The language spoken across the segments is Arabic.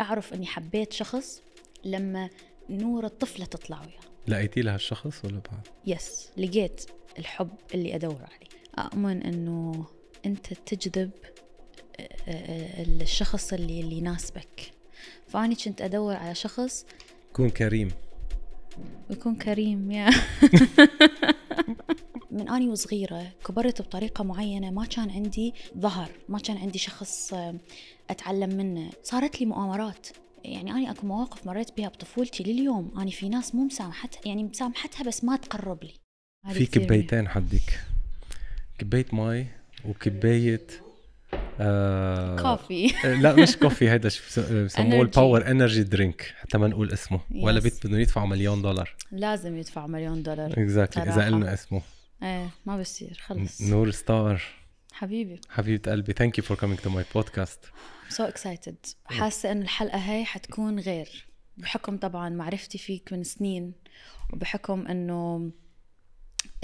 أعرف إني حبيت شخص لما نور الطفلة تطلع وياه. لقيتي لها الشخص ولا بعد؟ يس لقيت الحب اللي أدور عليه. أؤمن إنه أنت تجذب آه، آه، الشخص اللي اللي يناسبك. فاني كنت أدور على شخص يكون كريم. ويكون كريم يا من اني وصغيرة كبرت بطريقة معينة ما كان عندي ظهر ما كان عندي شخص آه، أتعلم منه. صارت لي مؤامرات. يعني أنا أكو مواقف مريت بها بطفولتي لليوم. أنا في ناس مو مسامحتها يعني مسامحتها بس ما تقرب لي. في كثير كبايتين حدك. كباية مي وكباية آه coffee. لا مش coffee هيدا شو بس- بسموه. ال power energy drink حتى ما نقول اسمه. ولا Yes. بيت بدهم يدفعوا مليون دولار. لازم يدفع مليون دولار. exactly إذا صراحة. قلنا اسمه. إيه ما بصير خلص. نور ستار. حبيبي. حبيبة قلبي thank you for coming to my podcast so excited حاسة انه الحلقة هاي حتكون غير بحكم طبعا معرفتي فيك من سنين وبحكم إنه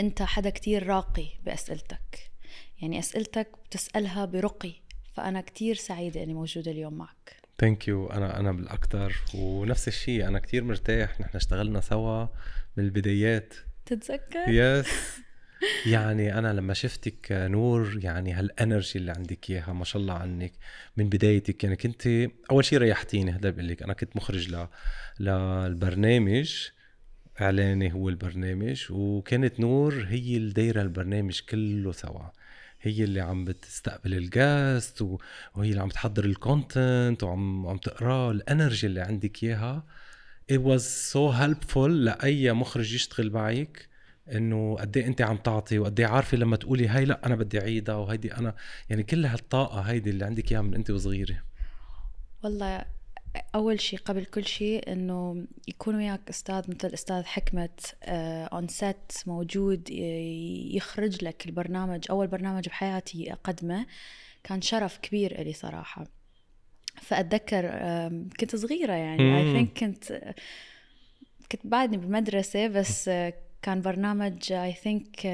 أنت حدا كتير راقي بأسئلتك. يعني أسئلتك بتسألها برقي فأنا كتير سعيدة إني موجودة اليوم معك. thank you أنا أنا بالاكثر ونفس الشيء أنا كتير مرتاح. نحن اشتغلنا سوا من البدايات. تتذكر؟ yes يعني أنا لما شفتك نور يعني هال energy اللي عندك إياها ما شاء الله عنك من بدايتك يعني كنت أول شيء ريحتيني هذا بقول لك أنا كنت مخرج ل للبرنامج إعلاني هو البرنامج وكانت نور هي اللي دايرة البرنامج كله سوا. هي اللي عم بتستقبل ال guests وهي اللي عم تحضر ال content وعم عم تقراه ال energy اللي عندك إياها. It was so helpful لأي مخرج يشتغل معك. إنه قد إيه أنت عم تعطي وقد إيه عارفة لما تقولي هاي لأ أنا بدي أعيدها وهيدي أنا يعني كل هالطاقة هيدي اللي عندك إياها من أنت وصغيرة والله أول شيء قبل كل شيء إنه يكون وياك أستاذ مثل أستاذ حكمه on set موجود يخرج لك البرنامج أول برنامج بحياتي اقدمه كان شرف كبير إلي صراحة فأتذكر كنت صغيرة يعني I think كنت كنت بعدني بالمدرسة بس آه، كان برنامج I think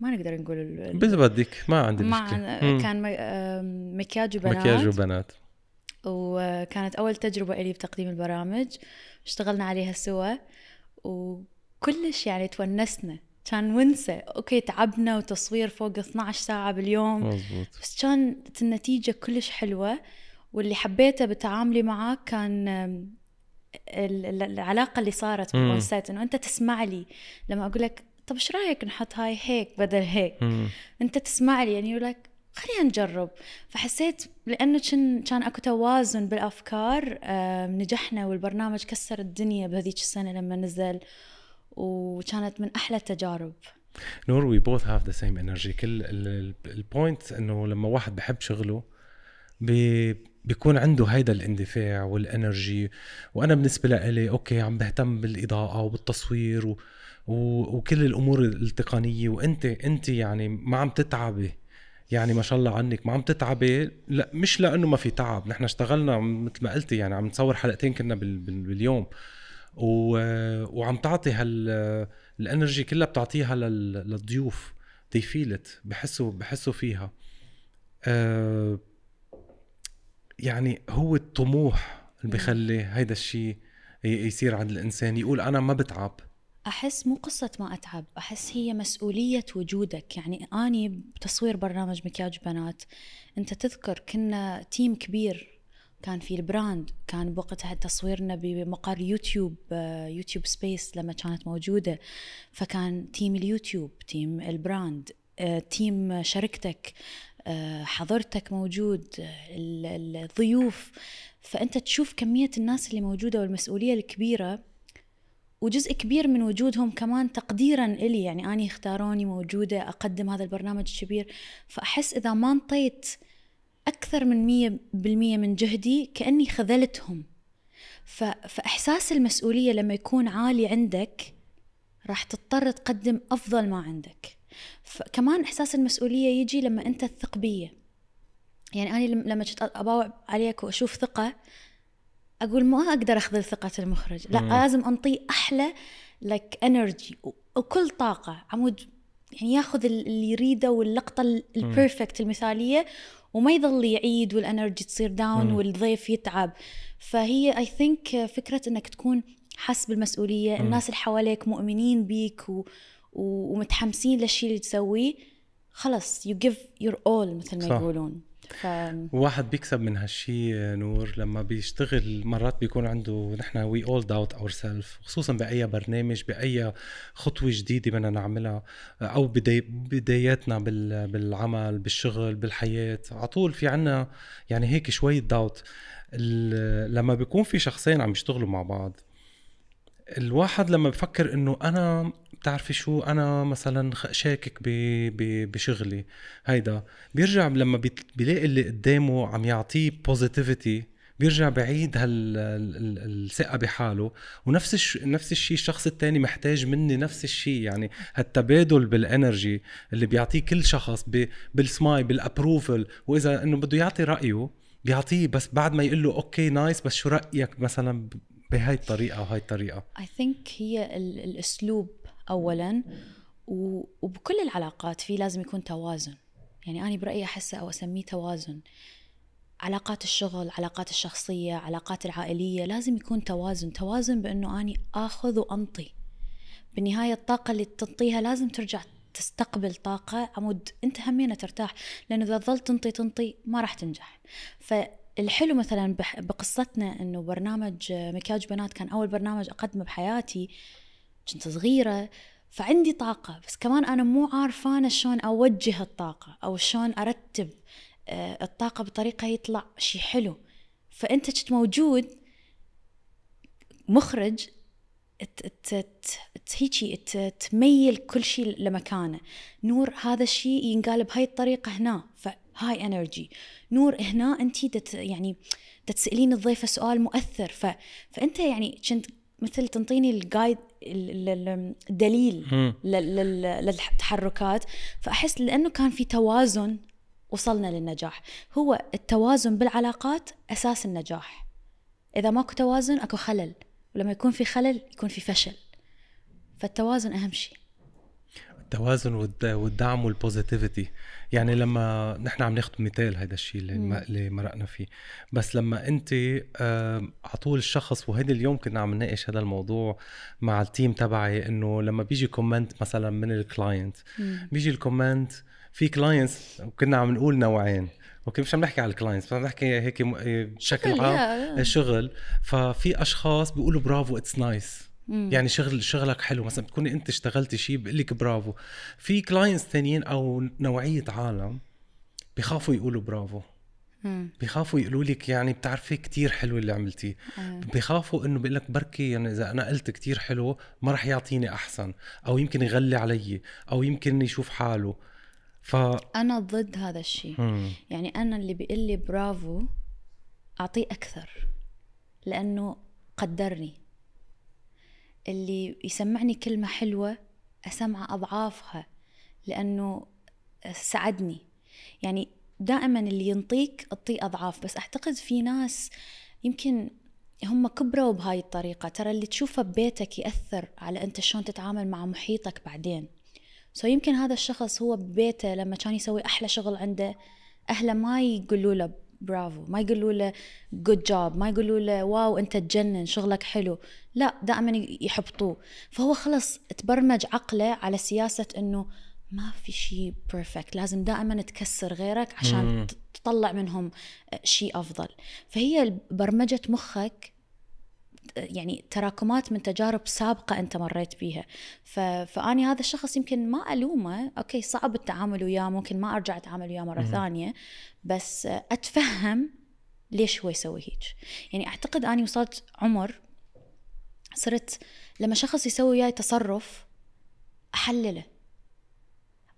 ما نقدر نقول بس بدك ما عندي مع مشكلة. كان آم، مكياج وبنات. مكياج وبنات. وكانت أول تجربة إلي بتقديم البرامج. اشتغلنا عليها سوا وكلش يعني تونسنا. كان ونسة. okay تعبنا وتصوير فوق 12 ساعة باليوم. مزبوط بس كانت النتيجة كلش حلوة واللي حبيته بتعاملي معك كان آم، ال- ال- العلاقة اللي صارت مم. بالونسات إنه أنت تسمع لي لما أقول لك طب إيش رأيك نحط هاي هيك بدل هيك مم. أنت تسمع لي يعني يقول لك خلينا نجرب فحسيت لأنه كان كان أكو توازن بالأفكار نجحنا والبرنامج كسر الدنيا بهذيك السنة لما نزل وكانت من أحلى التجارب نور we both have the same energy كل ال point إنه لما واحد بحب شغله بي بيكون عنده هيدا الاندفاع وال energy وأنا بالنسبة لإلي okay عم بهتم بالإضاءة وبالتصوير و و وكل الأمور التقنية وأنت أنت يعني ما عم تتعبي يعني ما شاء الله عنك ما عم تتعبي لا مش لأنه ما في تعب نحن اشتغلنا مثل ما قلتي يعني عم نصور حلقتين كنا بال بال باليوم و... وعم تعطي هال ال energy كلها بتعطيها لل... للضيوف they feel it بحسوا بحسوا فيها. آه يعني هو الطموح اللي بخلي هيدا الشيء يصير عند الإنسان يقول أنا ما بتعب. أحس مو قصة ما أتعب أحس هي مسؤولية وجودك. يعني أني بتصوير برنامج مكياج بنات أنت تذكر كنا team كبير كان في ال brand كان بوقتها تصويرنا بمقر يوتيوب آه، YouTube Space لما كانت موجودة. فكان team اليوتيوب team ال brand آه، team شركتك. حضرتك موجود آه، ال- ال- الضيوف. فأنت تشوف كمية الناس اللي موجودة والمسؤولية الكبيرة وجزء كبير من وجودهم كمان تقديرا إلي. يعني أني اختاروني موجودة أقدم هذا البرنامج الكبير. فأحس إذا ما انطيت أكثر من مية بالمية من جهدي كأني خذلتهم. فإحساس المسؤولية لما يكون عالي عندك راح تضطر تقدم أفضل ما عندك. فكمان إحساس المسؤولية يجي لما أنت تثق بيه يعني لم- لما كنت أباوع عليك وأشوف ثقة أقول ما أقدر أخذل ثقة المخرج لا مم. لازم أنطيه أحلى لك energy وكل طاقة عمود يعني ياخذ ال- اللي يريده واللقطة ال- ال perfect المثالية وما يظل يعيد وال energy تصير down. والضيف يتعب فهي I think فكرة إنك تكون حاس بالمسؤولية. الناس اللي حواليك مؤمنين بيك و... ومتحمسين للشيء اللي تسويه خلص you give your all مثل ما صح. يقولون. ف واحد بيكسب من هالشي نور لما بيشتغل مرات بيكون عنده نحن we all doubt ourself خصوصا بأي برنامج بأي خطوة جديدة بدنا نعملها أو بداي بداياتنا بال- بالعمل بالشغل بالحياة. على طول في عنا يعني هيك شوية داوت ال- لما بيكون في شخصين عم يشتغلوا مع بعض الواحد لما بفكر إنه أنا بتعرفي شو؟ أنا مثلا شاكك بشغلي. هيدا بيرجع لما بيلاقي اللي قدامه عم يعطيه positivity بيرجع بعيد هال ال- ال- الثقة بحاله. ونفس الش... نفس الشيء الشخص التاني محتاج مني نفس الشيء يعني هالتبادل بال energy اللي بيعطيه كل شخص ب... بال smile بال approval وإذا إنه بده يعطي رأيه بيعطيه بس بعد ما يقول له okay nice بس شو رأيك مثلا بهاي الطريقة وهاي الطريقة؟ I think هي ال- الأسلوب اولا وبكل العلاقات في لازم يكون توازن. يعني أنا برأيي أحسه أو أسميه توازن. علاقات الشغل علاقات الشخصية علاقات العائلية لازم يكون توازن. توازن بأنه أني آخذ وأنطي. بالنهاية الطاقة اللي تنطيها لازم ترجع تستقبل طاقة. عمود أنت همينة ترتاح لأنه إذا ظلت تنطي تنطي ما راح تنجح. فالحلو مثلا بقصتنا إنه برنامج مكياج بنات كان أول برنامج أقدمه بحياتي. كنت صغيرة فعندي طاقة بس كمان أنا مو عارفة أنا شلون أوجه الطاقة أو شلون أرتب آه، الطاقة بطريقة يطلع شيء حلو. فأنت كنت موجود مخرج هيجي تميل كل شيء لمكانه. نور هذا الشيء ينقال بهاي الطريقة هنا فهاي انرجي نور هنا انت يعني تسألين الضيفة سؤال مؤثر ف... فأنت يعني كنت مثل تنطيني الجايد ال- ال- الدليل للتحركات. فأحس لأنه كان في توازن وصلنا للنجاح. هو التوازن بالعلاقات أساس النجاح. إذا ماكو توازن أكو خلل. ولما يكون في خلل يكون في فشل. فالتوازن أهم شيء التوازن والد- والدعم وال positivity يعني لما نحن عم ناخذ مثال هذا الشيء اللي, اللي مرقنا فيه. بس لما انت على طول الشخص وهيدا اليوم كنا عم نناقش هذا الموضوع مع ال team تبعي إنه لما بيجي comment مثلا من ال client بيجي ال comment في clients كنا عم نقول نوعين. okay مش عم نحكي على ال clients عم نحكي هيك م- بشكل عام yeah. شغل. ففي أشخاص بيقولوا برافو it's nice مم. يعني شغل شغلك حلو مثلا بتكوني أنت اشتغلتي شيء بقول لك برافو في clients ثانيين أو نوعية عالم بخافوا يقولوا برافو مم. بخافوا يقولوا لك يعني بتعرفي كتير حلو اللي عملتيه. بخافوا إنه بيقول لك بركي يعني إذا أنا قلت كتير حلو ما رح يعطيني أحسن أو يمكن يغلي علي أو يمكن يشوف حاله ف أنا ضد هذا الشيء مم. يعني أنا اللي بيقول لي برافو أعطيه أكثر لأنه قدرني اللي يسمعني كلمة حلوة اسمعه أضعافها لأنه ساعدني. يعني دائما اللي ينطيك اعطيه أضعاف بس أعتقد في ناس يمكن هم كبروا بهاي الطريقة. ترى اللي تشوفه ببيتك يأثر على أنت شلون تتعامل مع محيطك بعدين. so يمكن هذا الشخص هو ببيته لما كان يسوي أحلى شغل عنده أهله ما يقولوا له برافو. ما يقولوا له good job ما يقولوا له wow أنت تجنن شغلك حلو. لا دائما يحبطوه. فهو خلص تبرمج عقله على سياسة أنه ما في شيء perfect لازم دائما تكسر غيرك عشان مم. تطلع منهم شيء أفضل. فهي برمجة مخك يعني تراكمات من تجارب سابقة أنت مريت بيها. ف... فأني هذا الشخص يمكن ما ألومه. أوكي صعب التعامل وياه ممكن ما أرجع أتعامل وياه مرة مهم. ثانية. بس أتفهم ليش هو يسوي هيك. يعني أعتقد أني وصلت عمر صرت لما شخص يسوي وياي تصرف أحلله.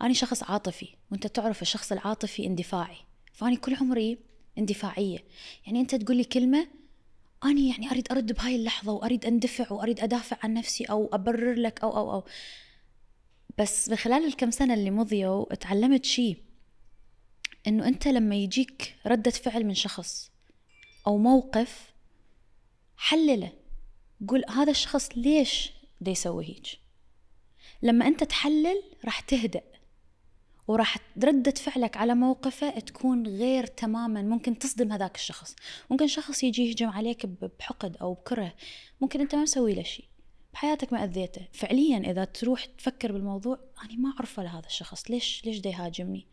أنا شخص عاطفي وأنت تعرف الشخص العاطفي اندفاعي. فأني كل عمري اندفاعية. يعني أنت تقول لي كلمة أنا يعني أريد أرد بهاي اللحظة وأريد أندفع وأريد أدافع عن نفسي أو أبرر لك أو أو أو. بس بخلال الكم سنة اللي مضيوا تعلمت شيء إنه أنت لما يجيك ردة فعل من شخص أو موقف حلله. قول هذا الشخص ليش دا يسوي هيك لما أنت تحلل راح تهدأ وراح ردة فعلك على موقفه تكون غير تماما. ممكن تصدم هذاك الشخص. ممكن شخص يجي يهجم عليك بحقد أو بكره. ممكن أنت ما مسوي له شيء. بحياتك ما أذيته. فعليا إذا تروح تفكر بالموضوع أنا ما أعرفه لهذا الشخص. ليش ليش دا يهاجمني؟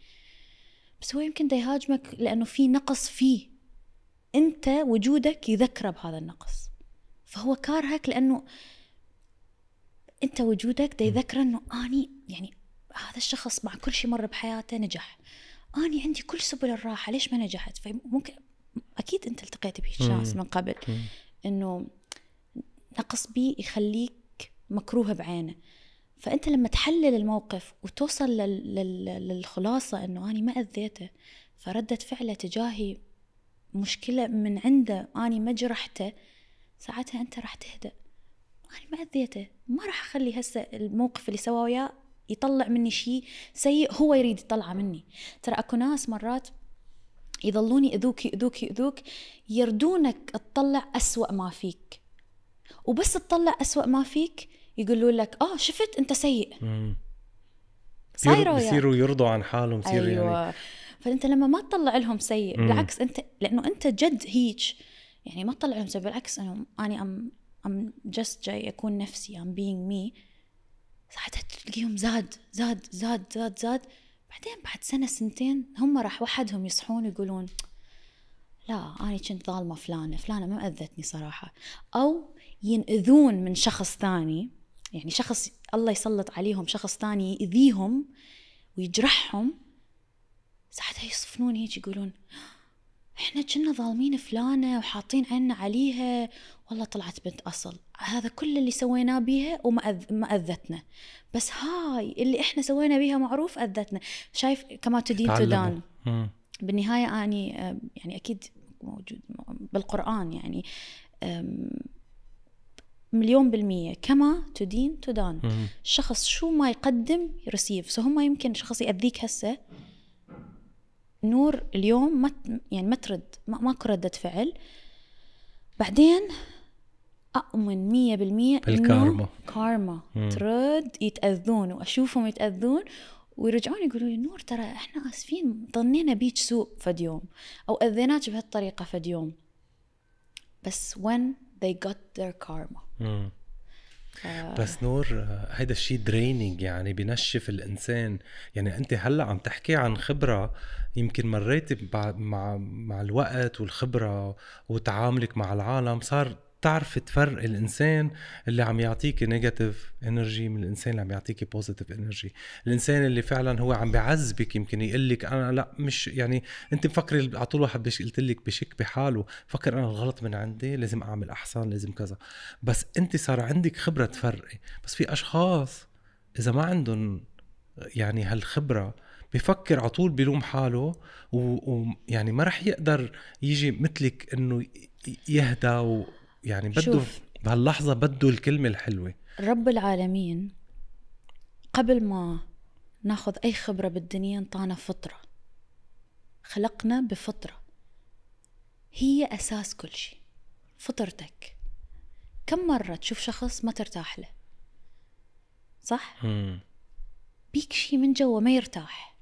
بس هو يمكن يهاجمك لأنه في نقص فيه. أنت وجودك يذكره بهذا النقص. فهو كارهك لأنه أنت وجودك دا يذكره أنه أني يعني هذا الشخص مع كل شيء مر بحياته نجح. أني عندي كل سبل الراحة ليش ما نجحت؟ فممكن أكيد أنت التقيت بهيك ناس من قبل. أنه نقص بي يخليك مكروه بعينه. فأنت لما تحلل الموقف وتوصل لل... لل... للخلاصة أنه أنا ما أذيته فردة فعله تجاهي مشكلة من عنده أنا ما جرحته ساعتها أنت راح تهدأ. أنا ما أذيته ما راح أخلي هسه الموقف اللي سواه وياه يطلع مني شيء سيء هو يريد يطلعه مني. ترى أكو ناس مرات يظلون يأذوك يأذوك يأذوك يردونك تطلع أسوأ ما فيك. وبس تطلع أسوأ ما فيك يقولوا لك آه شفت؟ أنت سيء. صايروا بصيروا يرضوا عن حالهم يعني. أيوة. يعني فأنت لما ما تطلع لهم سيء مم. بالعكس أنت لأنه أنت جد هيج. يعني ما تطلع لهم سيء بالعكس انه اني أم أم جست جاي أكون نفسي أم بينج مي ساعتها تلاقيهم زاد زاد زاد زاد زاد. بعدين بعد سنة سنتين هم راح وحدهم يصحون ويقولون لا أنا كنت ظالمة فلانة فلانة ما أذتني صراحة. أو ينأذون من شخص ثاني. يعني شخص الله يسلط عليهم شخص ثاني يأذيهم ويجرحهم. ساعتها يصفنون هيك يقولون إحنا كنا ظالمين فلانة وحاطين عنا عليها والله طلعت بنت أصل. هذا كل اللي سويناه بيها وما أذ... ما أذتنا. بس هاي اللي إحنا سوينا بيها معروف أذتنا. شايف كما تدين تدان. بالنهاية أني يعني أكيد موجود بالقرآن يعني مليون بالمية. كما تدين تدان. الشخص شو ما يقدم يرسيف. سو هم يمكن شخص يأذيك هسه. نور اليوم ما يعني ما ترد. ما ماكو ردة فعل. بعدين أؤمن مية بالمية الكارما كارما. مم. ترد يتأذون وأشوفهم يتأذون ويرجعون يقولوا لي نور ترى إحنا آسفين. ظنينا بيك سوء فد يوم. أو أذيناك بهالطريقة فد يوم. بس when they got their karma. بس نور هيدا الشيء draining يعني بنشف الإنسان. يعني أنت هلأ عم تحكي عن خبرة يمكن مريتي مع مع الوقت والخبرة وتعاملك مع العالم صار تعرف تفرق الإنسان اللي عم يعطيك negative energy من الإنسان اللي عم يعطيك positive energy الإنسان اللي فعلا هو عم بيعذبك يمكن يقول لك أنا لا مش يعني أنت مفكر على طول واحد قلت لك بيشك بحاله فكر أنا الغلط من عندي لازم أعمل أحسن لازم كذا. بس أنت صار عندك خبرة تفرقي. بس في أشخاص إذا ما عندهم يعني هالخبرة بفكر على طول بلوم حاله ويعني ما رح يقدر يجي مثلك إنه يهدى يعني بده بهاللحظة بده الكلمة الحلوة. رب العالمين قبل ما ناخذ أي خبرة بالدنيا انطانا فطرة. خلقنا بفطرة. هي أساس كل شيء. فطرتك. كم مرة تشوف شخص ما ترتاح له؟ صح؟ مم. بيك شيء من جوا ما يرتاح.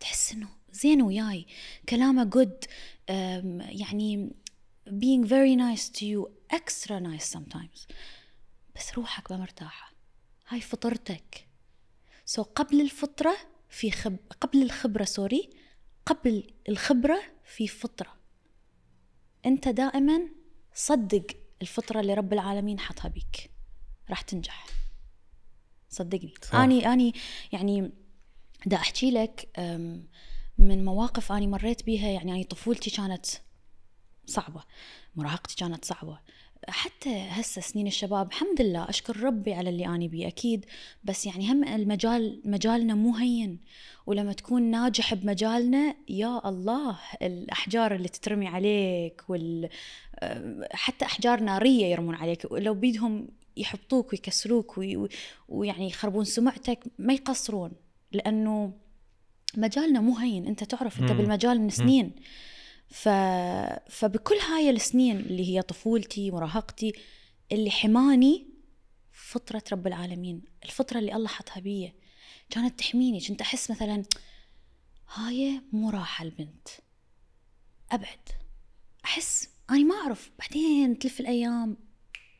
تحس إنه زين وياي. كلامه good يعني being very nice to you extra nice sometimes. بس روحك ما مرتاحة. هاي فطرتك. so so قبل الفطرة في خب... قبل الخبرة sorry قبل الخبرة في فطرة. انت دائما صدق الفطرة اللي رب العالمين حطها بيك. راح تنجح. صدقني. صح. أني أني يعني دا أحكي لك من مواقف أني مريت بيها يعني أني طفولتي كانت صعبة مراهقتي كانت صعبة. حتى هسه سنين الشباب الحمد لله أشكر ربي على اللي اني بيه أكيد. بس يعني هم المجال مجالنا مو هين. ولما تكون ناجح بمجالنا يا الله الأحجار اللي تترمي عليك وال حتى أحجار نارية يرمون عليك. لو بيدهم يحبطوك ويكسروك ويعني يخربون سمعتك ما يقصرون. لأنه مجالنا مو هين. أنت تعرف أنت بالمجال من سنين. ف... فبكل هاي السنين اللي هي طفولتي مراهقتي اللي حماني فطرة رب العالمين الفطرة اللي الله حطها بي. كانت تحميني كنت أحس مثلا هاي مو راحه البنت. أبعد. أحس اني ما أعرف بعدين تلف الأيام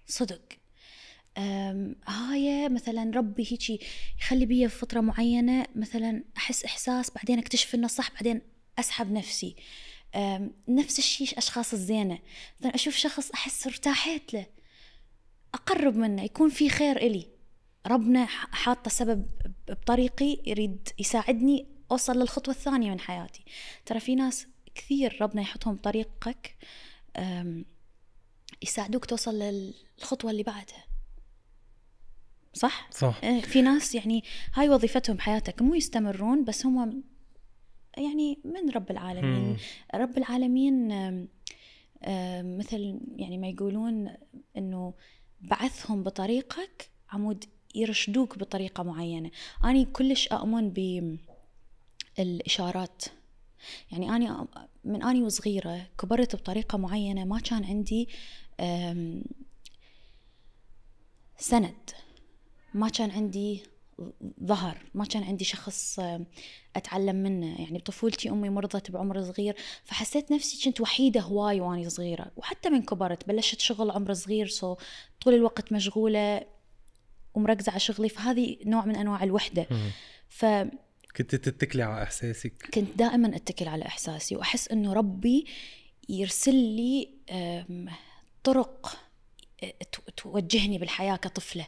صدق. هاي مثلا ربي هيجي يخلي بيا في فتره معينة مثلا أحس إحساس بعدين أكتشف إنه صح بعدين أسحب نفسي. نفس الشيء الاشخاص الزينة. مثلا أشوف شخص أحس ارتاحت له. أقرب منه يكون في خير إلي. ربنا ح- حاطه سبب بطريقي يريد يساعدني أوصل للخطوة الثانية من حياتي. ترى في ناس كثير ربنا يحطهم بطريقك يساعدوك توصل للخطوة اللي بعدها. صح؟ صح. إيه، في ناس يعني هاي وظيفتهم بحياتك مو يستمرون بس هم يعني من رب العالمين. مم. رب العالمين آم، مثل يعني ما يقولون إنه بعثهم بطريقك عمود يرشدوك بطريقة معينة. أنا كلش أؤمن بالإشارات. يعني أنا أ- من أني وصغيرة كبرت بطريقة معينة ما كان عندي سند. ما كان عندي ظهر. ما كان عندي شخص آم، أتعلم منه. يعني بطفولتي أمي مرضت بعمر صغير فحسيت نفسي كنت وحيدة هواي واني صغيرة. وحتى من كبرت بلشت شغل عمر صغير سو طول الوقت مشغولة ومركزة على شغلي. فهذه نوع من أنواع الوحدة. مم. فكنت كنت تتكلي على إحساسك؟ دائما أتكل على إحساسي وأحس إنه ربي يرسل لي طرق آه، تو- توجهني بالحياة كطفلة.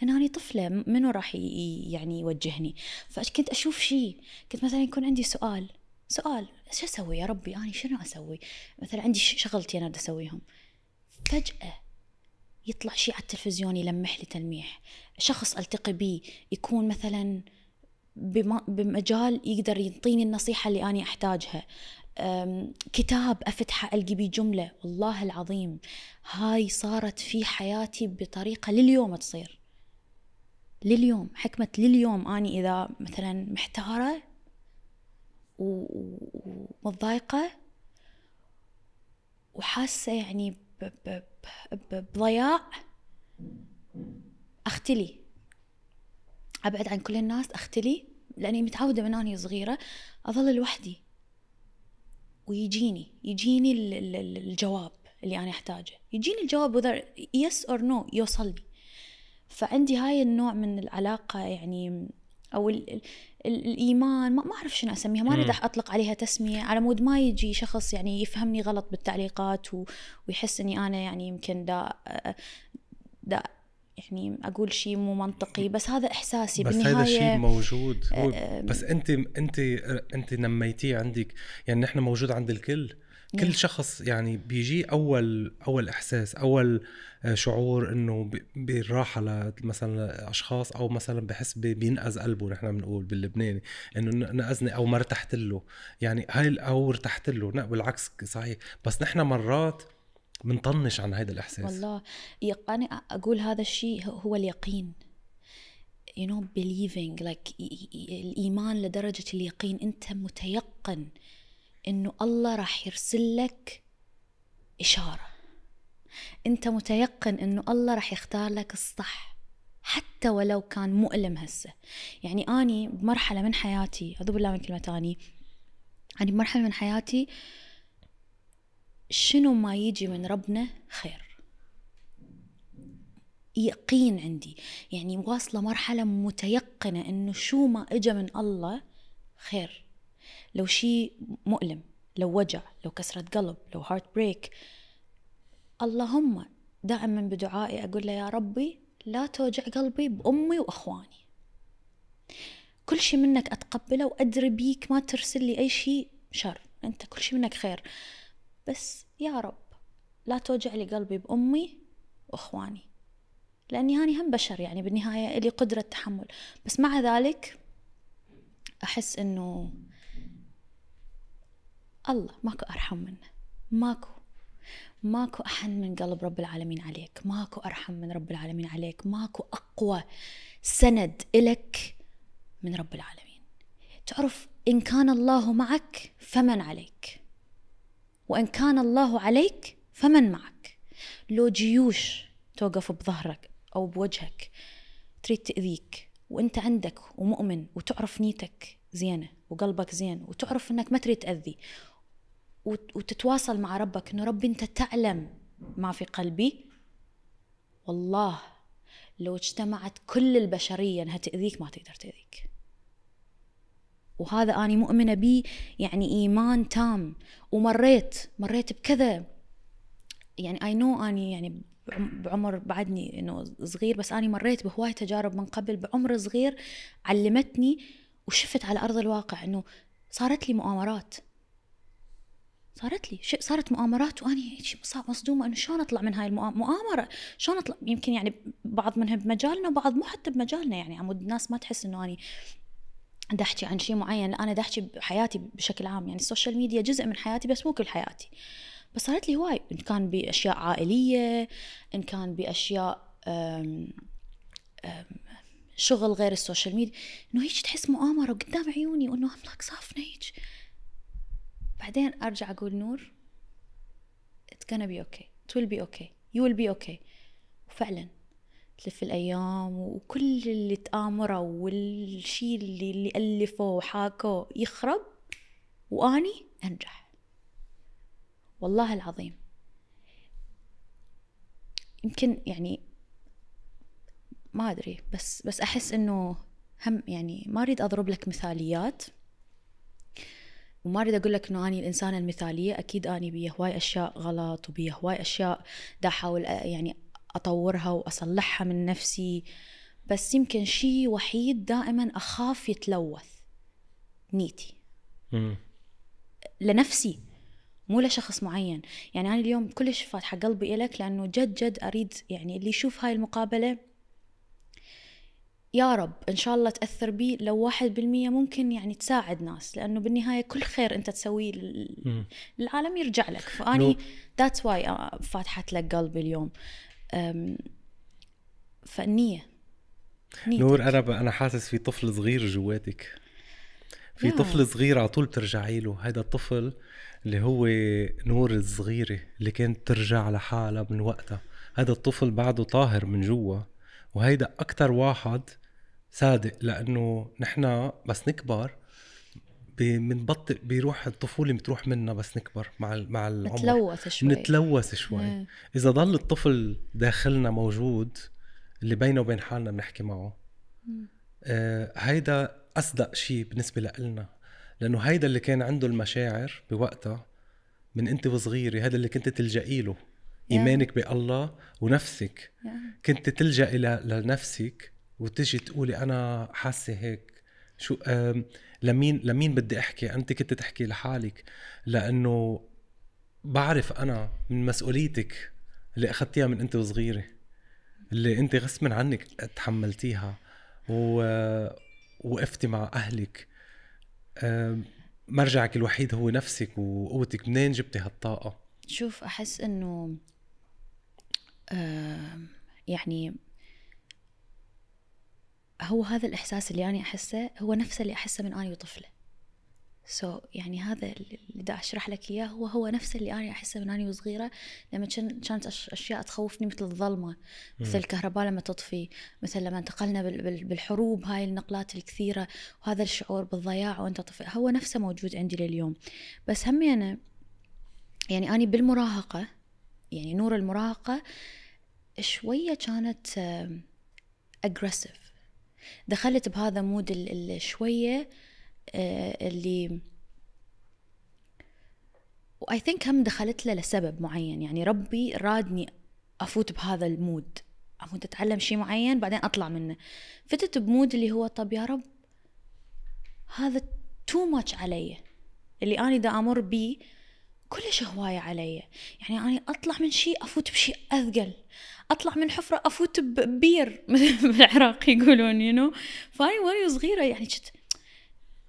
لأن أنا طفلة م- منو راح يعني يوجهني؟ فكنت أشوف شيء كنت مثلا يكون عندي سؤال سؤال شو أسوي يا ربي؟ أنا شنو أسوي؟ مثلا عندي شغلتي أنا بدي أسويهم. فجأة يطلع شيء على التلفزيون يلمح لي تلميح. شخص ألتقي بيه يكون مثلا بمجال يقدر يعطيني النصيحة اللي أنا أحتاجها. أم، كتاب أفتحه ألقي بيه جملة. والله العظيم هاي صارت في حياتي بطريقة لليوم تصير. لليوم حكمة لليوم أني إذا مثلا محتارة ومتضايقة وحاسة يعني بضياع أختلي. أبعد عن كل الناس أختلي. لأني متعودة من أني صغيرة أظل لوحدي ويجيني يجيني ال- ال- ال- الجواب اللي أنا أحتاجه. يجيني الجواب whether yes or no يوصل لي. فعندي هاي النوع من العلاقة يعني أو ال ال ال الإيمان ما أعرف شنو أسميها ما اريد مم. أطلق عليها تسمية على مود ما يجي شخص يعني يفهمني غلط بالتعليقات و ويحس إني أنا يعني يمكن دا دا يعني أقول شيء مو منطقي بس هذا إحساسي بس بالنهاية هذا الشيء موجود هو. بس انت انت انت نميتيه عندك يعني نحن موجود عند الكل نعم. كل شخص يعني بيجي أول أول إحساس أول آه، شعور إنه بالراحة مثلا اشخاص أو مثلا بحس بينقز قلبه نحن بنقول باللبناني إنه نقزني أو ما ارتحت له. يعني هاي أو ارتحت له. لا بالعكس صحيح. بس نحن مرات بنطنش عن هذا الإحساس. والله. أنا أقول هذا الشيء هو- اليقين. You know believing like الإيمان لدرجة اليقين. أنت متيقن. إنه الله راح يرسل لك إشارة. أنت متيقن إنه الله راح يختار لك الصح حتى ولو كان مؤلم هسه. يعني أني بمرحلة من حياتي أعوذ بالله من كلمة أني أني بمرحلة من حياتي شنو ما يجي من ربنا خير. يقين عندي. يعني واصلة مرحلة متيقنة إنه شو ما اجى من الله خير. لو شيء مؤلم لو وجع لو كسرة قلب لو heartbreak اللهم دائما بدعائي أقول له يا ربي لا توجع قلبي بأمي وأخواني. كل شيء منك أتقبله وأدري بيك ما ترسل لي أي شيء شر. أنت كل شيء منك خير. بس يا رب لا توجع لي قلبي بأمي وأخواني. لأني هاني هم بشر يعني بالنهاية لي قدرة تحمل. بس مع ذلك أحس إنه الله ماكو أرحم منه. ماكو. ماكو احن من قلب رب العالمين عليك. ماكو أرحم من رب العالمين عليك. ماكو أقوى سند إلك من رب العالمين. تعرف إن كان الله معك فمن عليك. وإن كان الله عليك فمن معك. لو جيوش توقف بظهرك أو بوجهك تريد تأذيك وإنت عندك ومؤمن وتعرف نيتك زينة وقلبك زين وتعرف إنك ما تريد تأذي وتتواصل مع ربك إنه ربي أنت تعلم ما في قلبي. والله لو اجتمعت كل البشرية إنها تأذيك ما تقدر تأذيك. وهذا أنا مؤمنة به يعني إيمان تام. ومريت مريت بكذا. يعني اي نو أني يعني بعمر بعدني إنه صغير بس أني مريت بهواي تجارب من قبل. بعمر صغير علمتني وشفت على أرض الواقع إنه صارت لي مؤامرات. صارت لي. شيء صارت مؤامرات واني مصدومة إنه شلون أطلع من هاي المؤامره شلون أطلع؟ يمكن يعني بعض منها بمجالنا وبعض مو حتى بمجالنا يعني على مود الناس ما تحس إنه أني دا احكي عن شيء معين أنا دا احكي بحياتي بشكل عام. يعني ال social media جزء من حياتي بس مو كل حياتي. بس صارت لي هواي إن كان بأشياء عائلية إن كان بأشياء أم أم شغل غير ال social media إنه هيك تحس مؤامرة قدام عيوني وإنه ام like صافنة هيك. بعدين أرجع أقول نور it's gonna be okay it will be okay you will be okay. وفعلا تلف الأيام وكل اللي تآمره والشي اللي اللي ألفه وحاكه يخرب وأني أنجح. والله العظيم. يمكن يعني ما أدري بس بس أحس إنه هم يعني ما أريد أضرب لك مثاليات وما أريد أقول لك إنه أني الإنسانة المثالية أكيد أني بي هواي أشياء غلط وبي هواي أشياء دا أحاول يعني أطورها وأصلحها من نفسي. بس يمكن شيء وحيد دائما أخاف يتلوث نيتي. لنفسي مو لشخص معين. يعني أنا اليوم كلش فاتحة قلبي إلك لأنه جد جد أريد يعني اللي يشوف هاي المقابلة يا رب إن شاء الله تأثر بي لو واحد بالمية ممكن يعني تساعد ناس لأنه بالنهاية كل خير أنت تسويه للعالم يرجع لك. فأني that's why فاتحة لك قلبي اليوم. فالنية نور أنا أنا حاسس في طفل صغير جواتك. في طفل صغير على طول بترجعي له. هيدا الطفل اللي هو نور الصغيرة اللي كانت ترجع لحالها من وقتها. هذا الطفل بعده طاهر من جوا. وهيدا أكتر واحد صادق لأنه نحن بس نكبر بنبطئ بيروح الطفولة بتروح منا بس نكبر مع مع العمر. نتلوث شوي. نتلوث شوي. مم. إذا ضل الطفل داخلنا موجود اللي بينه وبين حالنا بنحكي معه. آه هيدا أصدق شيء بالنسبة لنا لأنه هيدا اللي كان عنده المشاعر بوقتها من أنت وصغيرة هذا اللي كنت تلجئي له إيمانك بالله ونفسك. كنت إلى لنفسك وتجي تقولي أنا حاسة هيك. شو لمين لمين بدي أحكي؟ أنت كنت تحكي لحالك لأنه بعرف أنا من مسؤوليتك اللي أخذتيها من أنت وصغيرة اللي أنت غصبا عنك تحملتيها و وقفتي مع أهلك. مرجعك الوحيد هو نفسك وقوتك. منين جبتي هالطاقة؟ شوف أحس إنه يعني هو هذا الإحساس اللي أنا أحسه هو نفسه اللي أحسه من أنا وطفلة. سو so, يعني هذا اللي دا أشرح لك إياه هو هو نفسه اللي أنا أحسه من أنا وصغيرة لما كانت أشياء تخوفني مثل الظلمة مثل الكهرباء لما تطفي مثل لما انتقلنا بالحروب هاي النقلات الكثيرة وهذا الشعور بالضياع وأنت طفل هو نفسه موجود عندي لليوم. بس همي أنا يعني أنا بالمراهقة يعني نور المراهقة شوية كانت aggressive دخلت بهذا mood شوية آه، اللي I think هم دخلت له لسبب معين. يعني ربي رادني أفوت بهذا المود. أموت أتعلم شيء معين بعدين أطلع منه. فتت بمود اللي هو طب يا رب هذا too much علي. اللي اني دا أمر بيه كلش هواية علي. يعني أنا أطلع من شيء أفوت بشيء أثقل. أطلع من حفرة أفوت ببير. بالعراق يقولون يو فاني وأنا صغيرة يعني كنت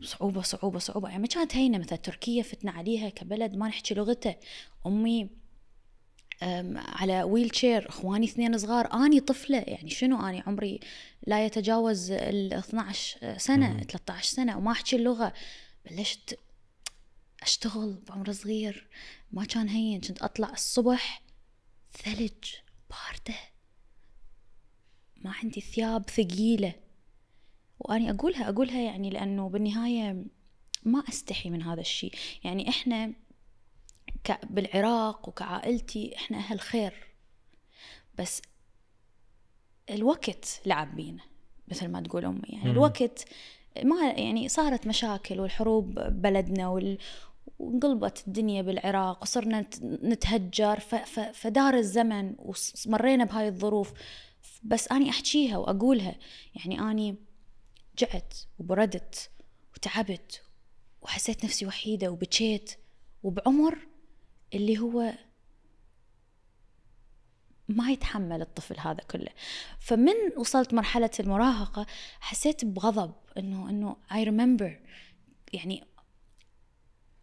صعوبة صعوبة صعوبة. يعني ما كانت هينة مثلا تركيا فتنا عليها كبلد ما نحكي لغته أمي على ويل شير إخواني اثنين صغار. أني طفلة يعني شنو أني عمري لا يتجاوز ال 12 سنة 13 سنة. وما أحكي اللغة. بلشت أشتغل بعمر صغير. ما كان هين. كنت أطلع الصبح ثلج. باردة. ما عندي ثياب ثقيلة. واني أقولها أقولها يعني لأنه بالنهاية ما أستحي من هذا الشيء يعني إحنا ك- بالعراق وكعائلتي إحنا أهل خير. بس الوقت لعب بينا مثل ما تقول أمي. يعني. الوقت ما يعني صارت مشاكل والحروب بلدنا وال وانقلبت الدنيا بالعراق وصرنا نت- نتهجر. فدار الزمن ومرينا بهاي الظروف. بس أني أحكيها وأقولها. يعني أني جعت وبردت وتعبت وحسيت نفسي وحيدة وبكيت وبعمر اللي هو ما يتحمل الطفل هذا كله. فمن وصلت مرحلة المراهقة حسيت بغضب. انه إنه I remember. يعني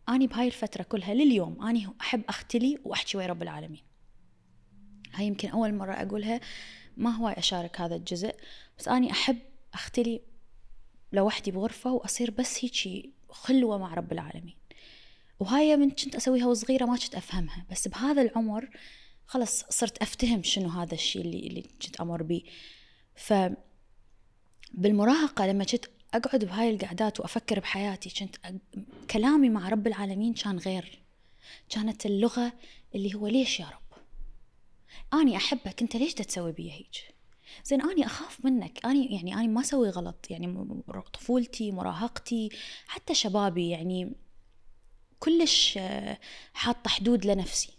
أني بهاي الفترة كلها لليوم أني أحب أختلي وأحكي ويا رب العالمين. هاي يمكن أول مرة أقولها ما هواي أشارك هذا الجزء بس أني أحب أختلي لوحدي بغرفة وأصير بس هيجي خلوة مع رب العالمين. وهاي من كنت أسويها وصغيرة ما كنت أفهمها بس بهذا العمر خلص صرت أفتهم شنو هذا الشيء اللي اللي كنت أمر بيه. ف بالمراهقة لما كنت أقعد بهاي القعدات وأفكر بحياتي. كنت. كلامي مع رب العالمين كان غير. كانت اللغة اللي هو ليش يا رب؟ أني أحبك أنت ليش تسوي بي هيك؟ زين أني أخاف منك. أني يعني أني ما أسوي غلط. يعني طفولتي مراهقتي حتى شبابي. يعني كلش آه، حاطة حدود لنفسي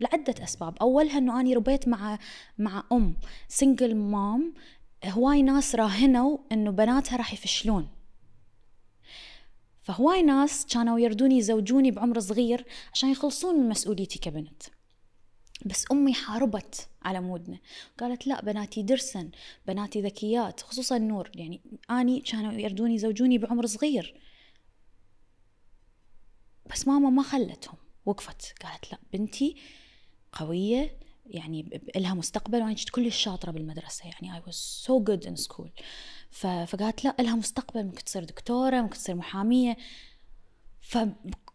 لعدة أسباب. أولها أنه أنا ربيت مع مع أم single mom هواي ناس راهنوا أنه بناتها راح يفشلون. فهواي ناس كانوا يردوني يزوجوني بعمر صغير عشان يخلصون من مسؤوليتي كبنت. بس أمي حاربت على مودنا. قالت لا بناتي درسن بناتي ذكيات خصوصا نور. يعني أني كانوا يردوني يزوجوني بعمر صغير. بس ماما ما خلتهم. وقفت. قالت لا بنتي قوية يعني إلها مستقبل وأنا كنت كلش شاطرة بالمدرسة. يعني was so good in school. ف... فقالت لا إلها مستقبل ممكن تصير دكتورة ممكن تصير محامية. ف...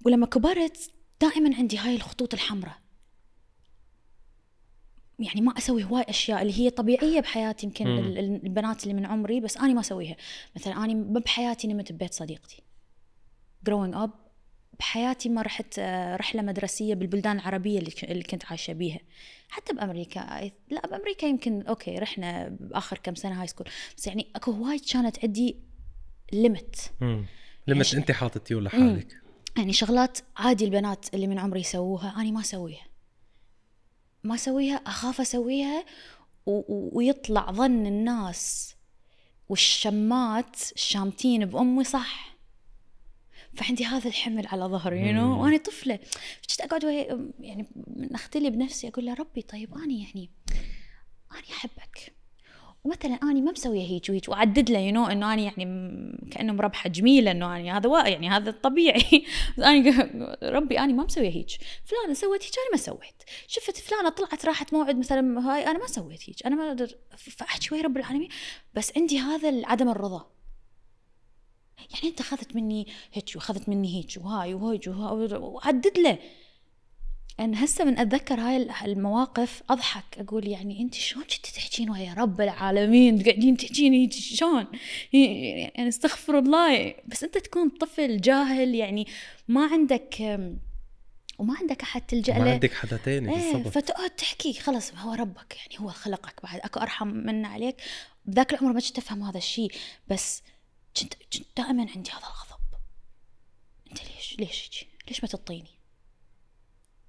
ولما كبرت دائما عندي هاي الخطوط الحمراء. يعني ما أسوي هواي أشياء اللي هي طبيعية بحياتي يمكن البنات اللي من عمري بس أنا ما أسويها. مثلا أنا بحياتي نمت ببيت صديقتي. Growing up بحياتي ما رحت آه، رحلة مدرسية بالبلدان العربية اللي كنت عايشة بيها. حتى بأمريكا I- لا بأمريكا يمكن okay رحنا باخر كم سنة high school بس يعني أكو هواي كانت عندي ليمت. لمت إيش- أنت حاطتيه لحالك يعني شغلات عادي البنات اللي من عمري يسووها أنا ما أسويها. ما أسويها أخاف أسويها و- و- ويطلع ظن الناس والشمات الشامتين بأمي صح. فعندي هذا الحمل على ظهري you know? مم. وأنا طفلة. كنت أقعد وهي يعني أختلي بنفسي أقول له ربي طيب أنا يعني أنا أحبك. ومثلا اني ما مسوية هيك وهيك وأعدد له you know إنه أنا يعني كأنه مربحة جميلة إنه أنا هذا يعني هذا الطبيعي أنا ربي أنا ما مسوية هيك. فلانة سوت هيك أنا ما سويت. شفت فلانة طلعت راحت موعد مثلا هاي أنا ما سويت هيك أنا ما فأحكي ويا رب العالمين. بس عندي هذا عدم الرضا. يعني أنت أخذت مني هيك وأخذت مني هيك وهاي وهيك وها- وعدد له أنا هسه من أتذكر هاي المواقف أضحك أقول يعني أنت شلون كنت تحكين ويا رب العالمين؟ قاعدين تحكين هيك شلون؟ يعني استغفر الله. بس أنت تكون طفل جاهل يعني ما عندك وما عندك أحد تلجأ ما له. عندك حدا تاني إيه بالضبط فتقعد تحكي خلص هو ربك يعني هو خلقك بعد أكو أرحم منا عليك. بذاك العمر ما كنت أفهم هذا الشيء. بس كنت كنت دائما عندي هذا الغضب. أنت ليش ليش هيك؟ ليش ما تطيني؟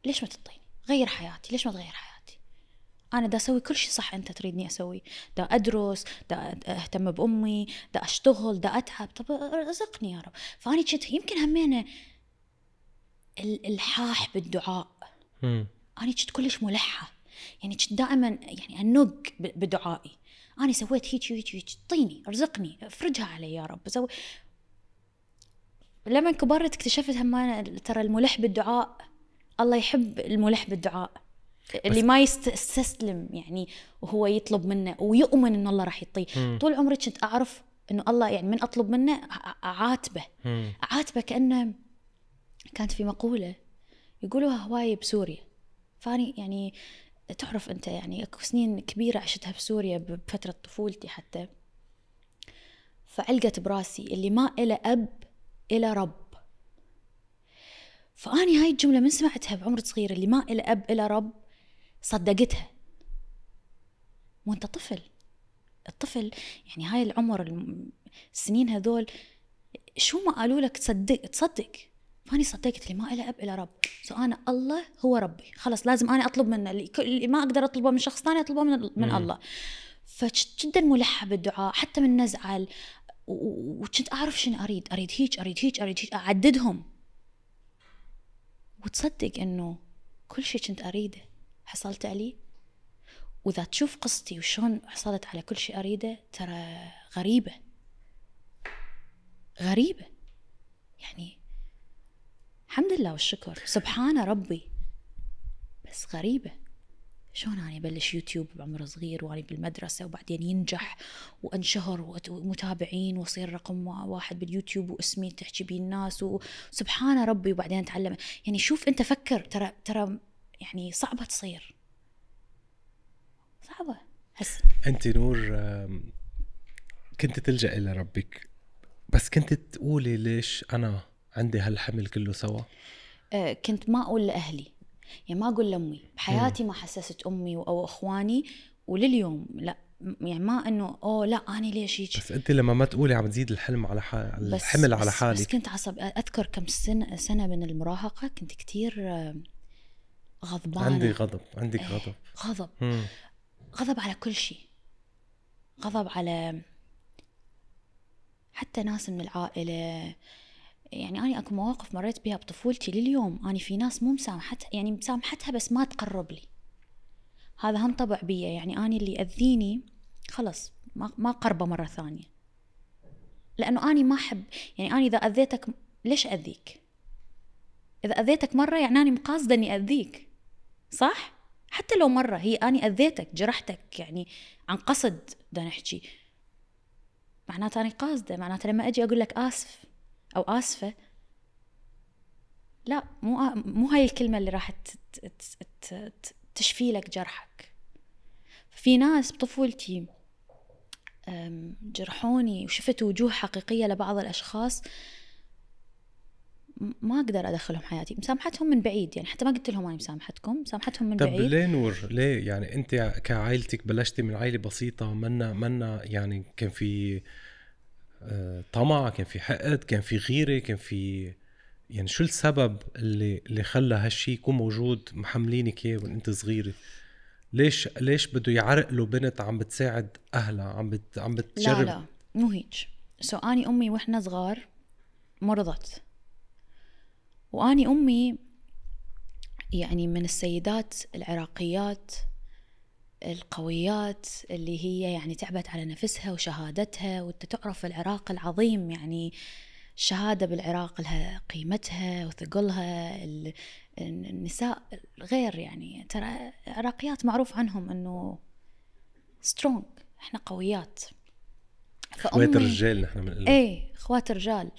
ليش ما تطيني؟ غير حياتي ليش ما تغير حياتي؟ أنا دا أسوي كل شيء صح أنت تريدني أسوي. دا أدرس دا أهتم بأمي دا أشتغل دا أتعب. طب ارزقني يا رب. فاني كنت يمكن همينه الالحاح بالدعاء. مم. أنا كنت كلش ملحة. يعني كنت دائما يعني أنق ب- بدعائي. أنا سويت هيك هيك هيك طيني ارزقني افرجها علي يا رب. سوي. لما كبرت اكتشفت هم أنا ترى الملح بالدعاء الله يحب الملح بالدعاء. اللي ما يست- يستسلم يعني وهو يطلب منه ويؤمن ان الله راح يعطيه. طول عمري كنت أعرف إنه الله يعني من أطلب منه أعاتبه. مم. عاتبه كأنه كانت في مقولة يقولوها هواي بسوريا. فاني يعني تعرف أنت يعني أكو سنين كبيرة عشتها بسوريا بفترة طفولتي حتى. فعلقت براسي اللي ما إله أب إلى رب. فأني هاي الجملة من سمعتها بعمر صغير اللي ما إله أب إلى رب صدقتها. وأنت طفل. الطفل يعني هاي العمر السنين هذول شو ما قالوا لك تصدق تصدق. فاني صدقت اللي ما إله أب الا رب. so أنا الله هو ربي. خلاص لازم أنا أطلب منه. اللي ما أقدر أطلبه من شخص ثاني أطلبه من, من الله. فجدا ملحة بالدعاء. حتى من نزعل. وكنت أعرف شنو أريد. أريد هيك أريد هيك أريد هيك أعددهم. وتصدق إنه كل شيء كنت أريده حصلت عليه. وإذا تشوف قصتي وشون حصلت على كل شيء أريده ترى غريبة. غريبة. يعني الحمد لله والشكر. سبحان ربي. بس غريبة. شلون أنا أبلش يوتيوب بعمر صغير وأنا بالمدرسة وبعدين ينجح وأنشهر ومتابعين وأصير رقم واحد باليوتيوب واسمي تحكي بيه الناس وسبحان ربي وبعدين أتعلم. يعني شوف أنت فكر ترى ترى يعني صعبة تصير. صعبة. هس أنت نور كنت تلجأ إلى ربك بس كنت تقولي ليش أنا عندي هالحمل كله سوا. أه كنت ما أقول لأهلي. يعني ما أقول لأمي. بحياتي ما حسست أمي أو إخواني ولليوم. لا يعني ما إنه أوه لا أنا ليش هيك؟ بس أنت لما ما تقولي عم تزيد الحلم على حال الحمل بس على حالك. بس كنت عصب. أذكر كم سنه سنة من المراهقة كنت كثير آه، غضبانة. عندي غضب عندك إيه، غضب. غضب. مم. غضب على كل شيء. غضب على حتى ناس من العائلة يعني أنا أكو مواقف مريت بها بطفولتي لليوم. أنا في ناس مو مسامحتها يعني مسامحتها بس ما تقرب لي. هذا هم طبع بي يعني أنا اللي أذيني خلص ما ما قربة مرة ثانية. لأنه أنا ما أحب يعني أنا إذا أذيتك ليش أذيك؟ إذا أذيتك مرة يعني أنا مقاصدة إني أذيك. صح؟ حتى لو مرة هي أني أذيتك جرحتك يعني عن قصد بدنا نحكي. معناته أنا قاصدة. معناته لما أجي أقول لك آسف. أو آسفة. لا مو مو هاي الكلمة اللي راح تشفي لك جرحك. في ناس بطفولتي جرحوني وشفت وجوه حقيقية لبعض الأشخاص. ما أقدر أدخلهم حياتي. مسامحتهم من بعيد يعني حتى ما قلت لهم أنا مسامحتكم مسامحتهم من طب بعيد. طب ليه نور؟ ليه؟ يعني أنت كعائلتك بلشتي من عائلة بسيطة منا منا يعني كان في طمع كان في حقد كان في غيرة كان في يعني شو السبب اللي اللي خلى هالشي يكون موجود محملينك اياه وأنت صغيرة؟ ليش ليش بده يعرق له بنت عم بتساعد أهلها عم بت عم بتجرب؟ لا لا مو هيك. سو اني أمي وإحنا صغار مرضت. واني أمي يعني من السيدات العراقيات القويات اللي هي يعني تعبت على نفسها وشهادتها وأنت تعرف العراق العظيم يعني الشهادة بالعراق لها قيمتها وثقلها النساء غير يعني ترى العراقيات معروف عنهم إنه سترونج إحنا قويات. إخوات الرجال نحن من إيه إخوات الرجال.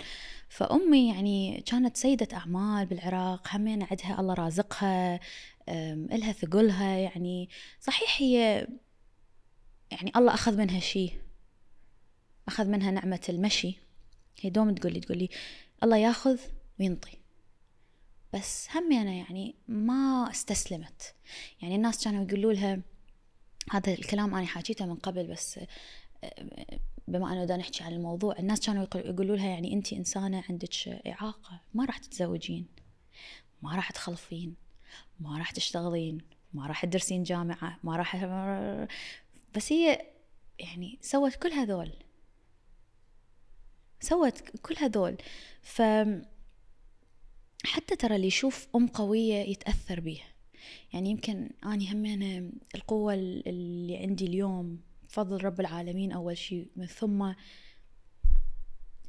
فأمي يعني كانت سيدة أعمال بالعراق همين عندها الله رازقها إلها ثقلها يعني صحيح هي يعني الله أخذ منها شيء أخذ منها نعمة المشي. هي دوم تقولي تقولي الله ياخذ وينطي. بس هم أنا يعني ما استسلمت. يعني الناس كانوا يقولوا لها هذا الكلام أنا حاكيته من قبل بس بما أنه دا نحكي عن الموضوع الناس كانوا يقولوا لها يعني أنت إنسانة عندك إعاقة ما راح تتزوجين ما راح تخلفين. ما راح تشتغلين ما راح تدرسين جامعة ما راح بس هي يعني سوت كل هذول. سوت كل هذول. ف حتى ترى اللي يشوف أم قوية يتأثر بيها. يعني يمكن أني همينة القوة اللي عندي اليوم بفضل رب العالمين أول شيء من ثم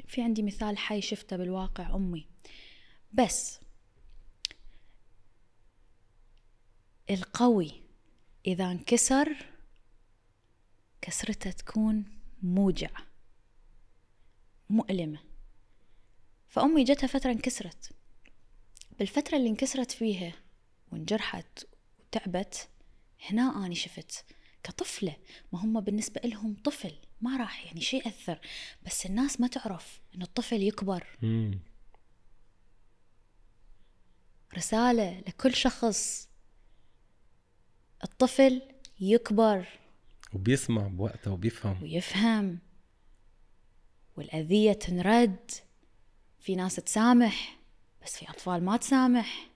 في عندي مثال حي شفته بالواقع أمي. بس القوي. إذا انكسر كسرته تكون موجعة مؤلمة. فأمي جتها فترة انكسرت. بالفترة اللي انكسرت فيها وانجرحت وتعبت هنا أنا شفت كطفلة. ما هم بالنسبة لهم طفل ما راح يعني شيء يأثر. بس الناس ما تعرف انه الطفل يكبر. مم. رسالة لكل شخص. الطفل يكبر وبيسمع بوقتها وبيفهم. ويفهم. والأذية تنرد. في ناس تسامح بس في أطفال ما تسامح.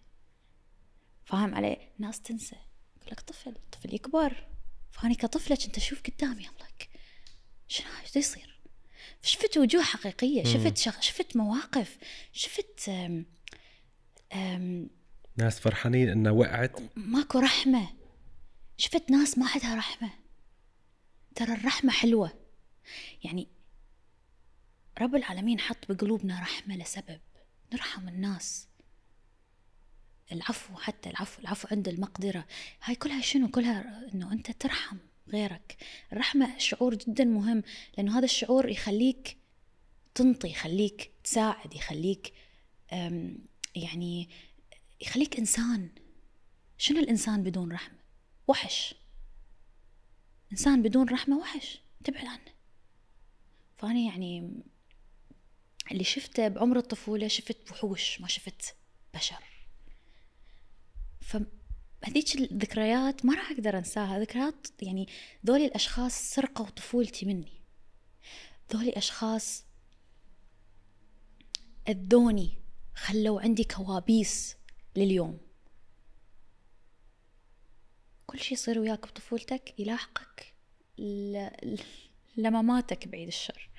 فاهم علي؟ ناس تنسى. يقول لك طفل طفل يكبر. فأني كطفلة كنت أشوف قدامي. املك شنو؟ إيش يصير؟ شفت وجوه حقيقية. شفت شغ... شفت مواقف. شفت أم... أم... ناس فرحانين إنها وقعت. ماكو رحمة. شفت ناس ما عندها رحمة. ترى الرحمة حلوة. يعني رب العالمين حط بقلوبنا رحمة لسبب. نرحم الناس. العفو حتى العفو العفو عند المقدرة. هاي كلها شنو؟ كلها إنه أنت ترحم غيرك. الرحمة شعور جدا مهم لأنه هذا الشعور يخليك تنطي يخليك تساعد يخليك يعني يخليك إنسان. شنو الإنسان بدون رحمة؟ وحش. إنسان بدون رحمة وحش. تبعد عنه فاني يعني اللي شفته بعمر الطفولة شفت وحوش ما شفت بشر. فهذيك الذكريات ما راح أقدر أنساها. ذكريات يعني ذولي الأشخاص سرقوا طفولتي مني. ذولي أشخاص أذوني خلوا عندي كوابيس لليوم. كل شيء يصير وياك بطفولتك يلاحقك ل... لمماتك بعيد الشر.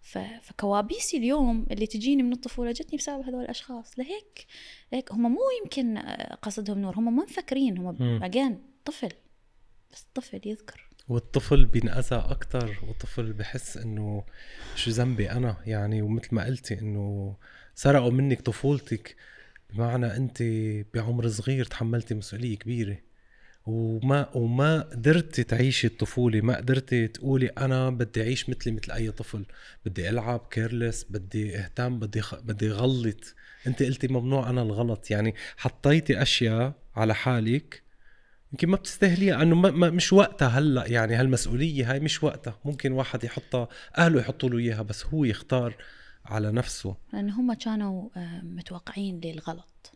ف... فكوابيسي اليوم اللي تجيني من الطفولة جتني بسبب هذول الأشخاص. لهيك لهيك هم مو يمكن قصدهم نور هم ما مفكرين هم. أجين طفل. بس الطفل يذكر. والطفل بينأذى أكتر والطفل بحس إنه شو ذنبي أنا؟ يعني ومثل ما قلتي إنه سرقوا منك طفولتك. بمعنى أنت بعمر صغير تحملتي مسؤولية كبيرة. وما وما قدرتي تعيشي الطفولة ما قدرتي تقولي أنا بدي أعيش مثلي مثل أي طفل. بدي ألعب كيرلس بدي أهتم بدي خ... بدي غلط. أنت قلتي ممنوع أنا الغلط. يعني حطيتي أشياء على حالك يمكن ما بتستاهليها أنه ما ما مش وقتها هلأ. يعني هالمسؤولية هاي مش وقتها. ممكن واحد يحطها أهله يحطوا له إياها بس هو يختار على نفسه. لأن هم كانوا آه، متوقعين للغلط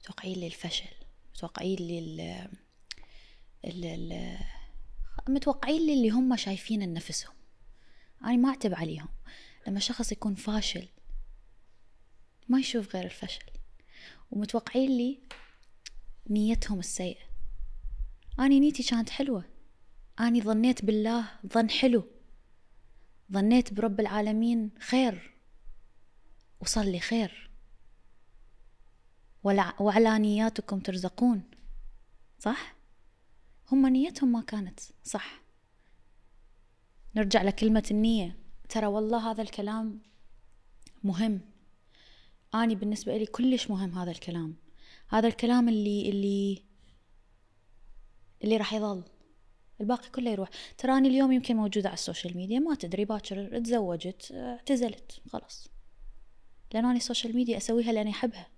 متوقعين للفشل. متوقعين لل ال- ال- متوقعين للي هم شايفينه لنفسهم أنا ما أعتب عليهم. لما شخص يكون فاشل ما يشوف غير الفشل. ومتوقعين لي نيتهم السيئة. أنا نيتي كانت حلوة. أنا ظنيت بالله ظن حلو. ظنيت برب العالمين خير. وصل لي خير. وعلى نياتكم ترزقون. صح؟ هم نيتهم ما كانت. صح. نرجع لكلمة النية. ترى والله هذا الكلام مهم. أنا بالنسبة لي كلش مهم هذا الكلام. هذا الكلام اللي اللي اللي راح يظل. الباقي كله يروح. تراني اليوم يمكن موجودة على ال social media. ما تدري باكر تزوجت اعتزلت خلاص. لأن أنا ال social media أسويها لأني أحبها.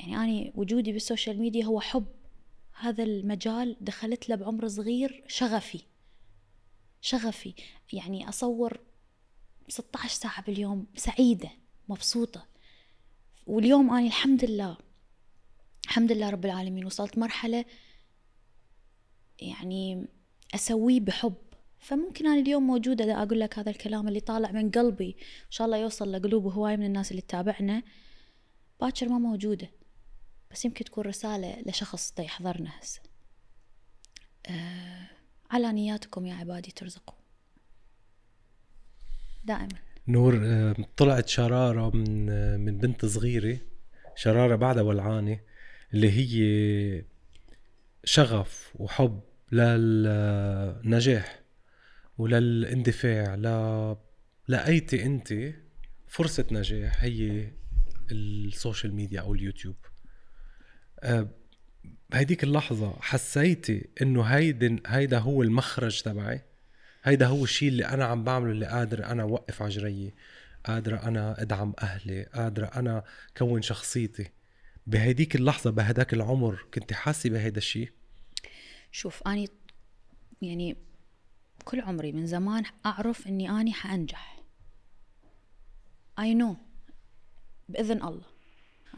يعني أنا وجودي بال social media هو حب. هذا المجال دخلت له بعمر صغير شغفي شغفي. يعني أصور 16 ساعة باليوم سعيدة مبسوطة. واليوم أنا الحمد لله الحمد لله رب العالمين وصلت مرحلة يعني أسويه بحب. فممكن أنا اليوم موجودة دا أقول لك هذا الكلام اللي طالع من قلبي. إن شاء الله يوصل لقلوب هواي من الناس اللي تتابعنا. باكر ما موجودة. بس يمكن تكون رسالة لشخص يحضرنا هسه. آه على نياتكم يا عبادي ترزقوا. دائما. نور آه، طلعت شرارة من آه، من بنت صغيرة شرارة بعدها ولعانه اللي هي شغف وحب للنجاح وللإندفاع ل لقيتي انت فرصة نجاح هي ال social media أو اليوتيوب. بهديك اللحظة حسيتي إنه هيدا هيدا هو المخرج تبعي؟ هيدا هو الشيء اللي أنا عم بعمله اللي قادر أنا أوقف على جريي قادرة أنا أدعم أهلي قادرة أنا كون شخصيتي. بهديك اللحظة بهداك العمر كنت حاسة بهيدا الشيء شوف أني يعني كل عمري من زمان أعرف إني أني حأنجح. I know بإذن الله.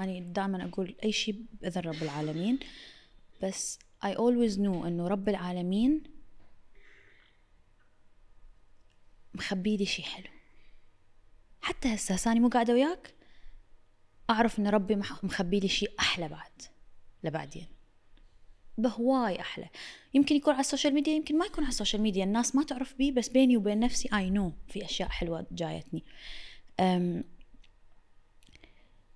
يعني دائما أقول أي شيء بأذن رب العالمين بس I always know إنه رب العالمين مخبي لي شيء حلو. حتى هسه هسه مو قاعدة وياك أعرف إن ربي مخبي لي شيء أحلى بعد لبعدين. بهواي أحلى. يمكن يكون على ال social media يمكن ما يكون على ال social media. الناس ما تعرف بيه بس بيني وبين نفسي I know في أشياء حلوة جايتني.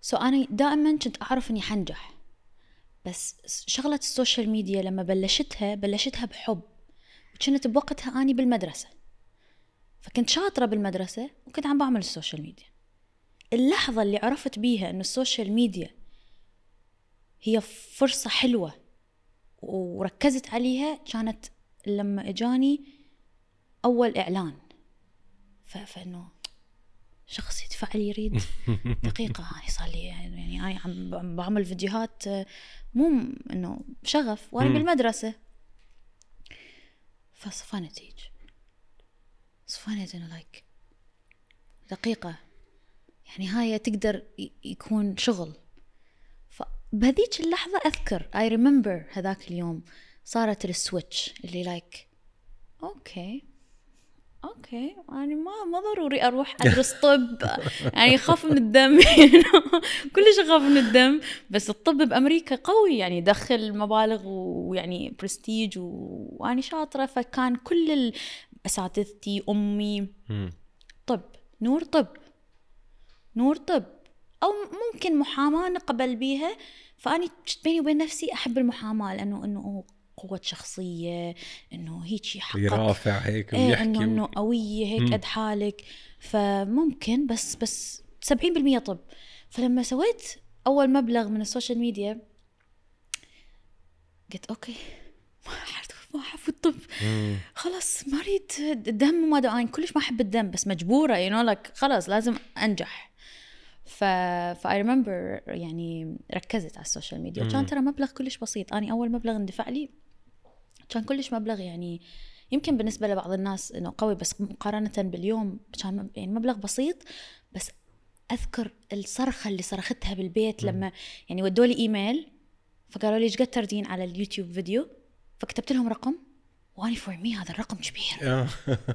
so أنا دائما كنت أعرف إني حنجح. بس شغلة ال social media لما بلشتها بلشتها بحب. وكنت بوقتها أني بالمدرسة. فكنت شاطرة بالمدرسة وكنت عم بعمل ال social media. اللحظة اللي عرفت بيها إنه ال social media هي فرصة حلوة وركزت عليها كانت لما إجاني أول إعلان. ف- فإنه شخص يدفع لي يريد دقيقة هاي صار لي يعني أنا عم بعمل فيديوهات آه، مو إنه شغف وأنا. بالمدرسة. فصفنت هيج صفنت إنه like دقيقة. يعني هاي تقدر يكون شغل. فبهذيك اللحظة أذكر I remember هذاك اليوم صارت ال switch اللي like okay. okay يعني ما ما ضروري أروح أدرس طب. يعني اخاف من الدم. كلش اخاف من الدم. بس الطب بأمريكا قوي يعني يدخل مبالغ ويعني برستيج واني شاطرة. فكان كل أساتذتي أمي. طب نور طب. نور طب. أو ممكن محاماة نقبل بيها. فاني بيني وبين نفسي أحب المحاماة لأنه إنه قوة شخصية إنه هيك يحقق. يرافع هيك إيه ويحكي إنه إنه و... قوية هيك. قد حالك. فممكن بس بس 70% طب. فلما سويت أول مبلغ من ال social media قلت okay ما حفوت ما حفوت طب. مم. خلاص ما أريد الدم وما دام أنا كلش ما أحب الدم بس مجبورة you know لك خلاص لازم أنجح. ف ف I remember يعني ركزت على السوشيال ميديا. مم. وكان ترى مبلغ كلش بسيط. اني أول مبلغ اندفع لي كان كلش مبلغ يعني يمكن بالنسبة لبعض الناس إنه قوي بس مقارنة باليوم كان يعني مبلغ بسيط. بس أذكر الصرخة اللي صرختها بالبيت لما يعني ودوا لي إيميل فقالوا لي إيش قد تردين على اليوتيوب فيديو؟ فكتبت لهم رقم واني for me هذا الرقم كبير. آه.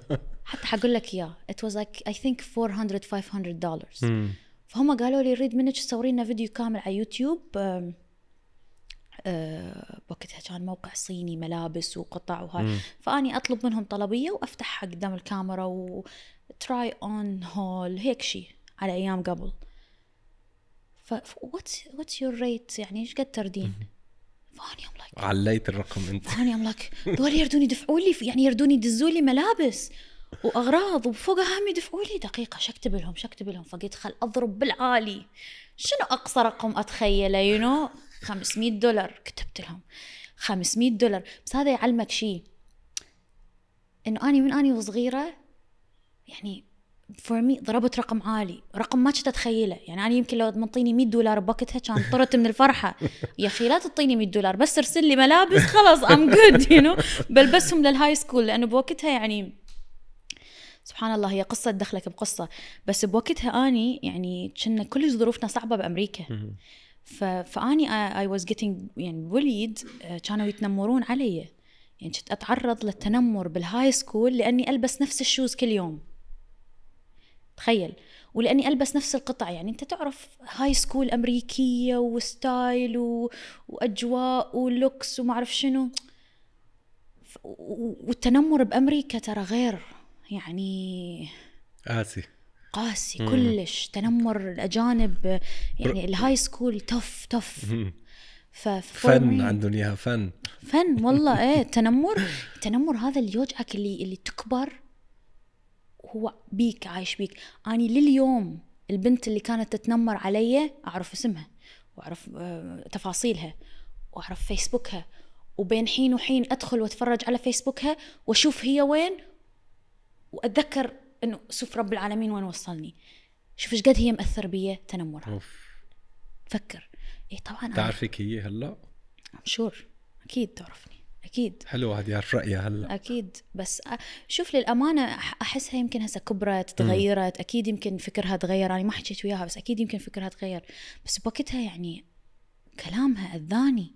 حتى حقول لك إياه. It was like I think 400 500 دولار. فهم قالوا لي نريد منك تسوي لنا فيديو كامل على يوتيوب. آم، آه، وقتها كان موقع صيني ملابس وقطع وهاي. فأني أطلب منهم طلبية وافتحها قدام الكاميرا و try on haul هيك شيء على أيام قبل. ف what's what's your rate يعني إيش قد تردين؟ فأني I'm like عليت الرقم أنت. فأني I'm like دول يردون يدفعوا لي يعني يردون يدزوا لي ملابس. وأغراض وفوقها هم يدفعوا لي دقيقة شو أكتب لهم؟ شو أكتب لهم؟ فقلت خل أضرب بالعالي. شنو اقصى رقم أتخيله؟ you know 500 دولار. كتبت لهم. 500 دولار. بس هذا يعلمك شيء إنه اني من اني وصغيرة يعني for me ضربت رقم عالي. رقم ما كنت أتخيله. يعني أنا يمكن لو منطيني 100 دولار بوقتها كان طرت من الفرحة. يا أخي لا تعطيني 100 دولار بس ارسل لي ملابس خلاص I'm good you know بلبسهم لل high school لأنه بوقتها يعني سبحان الله هي قصة دخلك بقصة. بس بوقتها أني يعني كنا كل ظروفنا صعبة بأمريكا. ف... فآني I was getting يعني bullied كانوا يتنمرون علي. يعني كنت أتعرض للتنمر بال high school لأني ألبس نفس ال shoes كل يوم. تخيل. ولأني ألبس نفس القطع. يعني أنت تعرف high school أمريكية و style و... وأجواء و looks وما أعرف شنو. ف... والتنمر بأمريكا ترى غير. يعني قاسي. قاسي مم. كلش تنمر الأجانب يعني ال high school tough tough فن عندهم إياها فن. فن والله إيه التنمر التنمر هذا اللي يوجعك اللي اللي تكبر هو بيك عايش بيك. أني لليوم البنت اللي كانت تتنمر علي أعرف اسمها وأعرف آه، تفاصيلها وأعرف فيسبوكها. وبين حين وحين أدخل وأتفرج على فيسبوكها وأشوف هي وين وأتذكر إنه شوف رب العالمين وين وصلني. شوف إيش قد هي مأثر بي تنمرها أوف. فكر. إيه طبعا تعرفك هي هلا؟ شور أكيد تعرفني. أكيد. حلو واحد يعرف رأيها هلا. أكيد. بس شوف للأمانة أحسها يمكن هسه كبرت تغيرت. أكيد يمكن فكرها تغير. أنا ما حكيت وياها بس أكيد يمكن فكرها تغير. بس بوقتها يعني كلامها أذاني.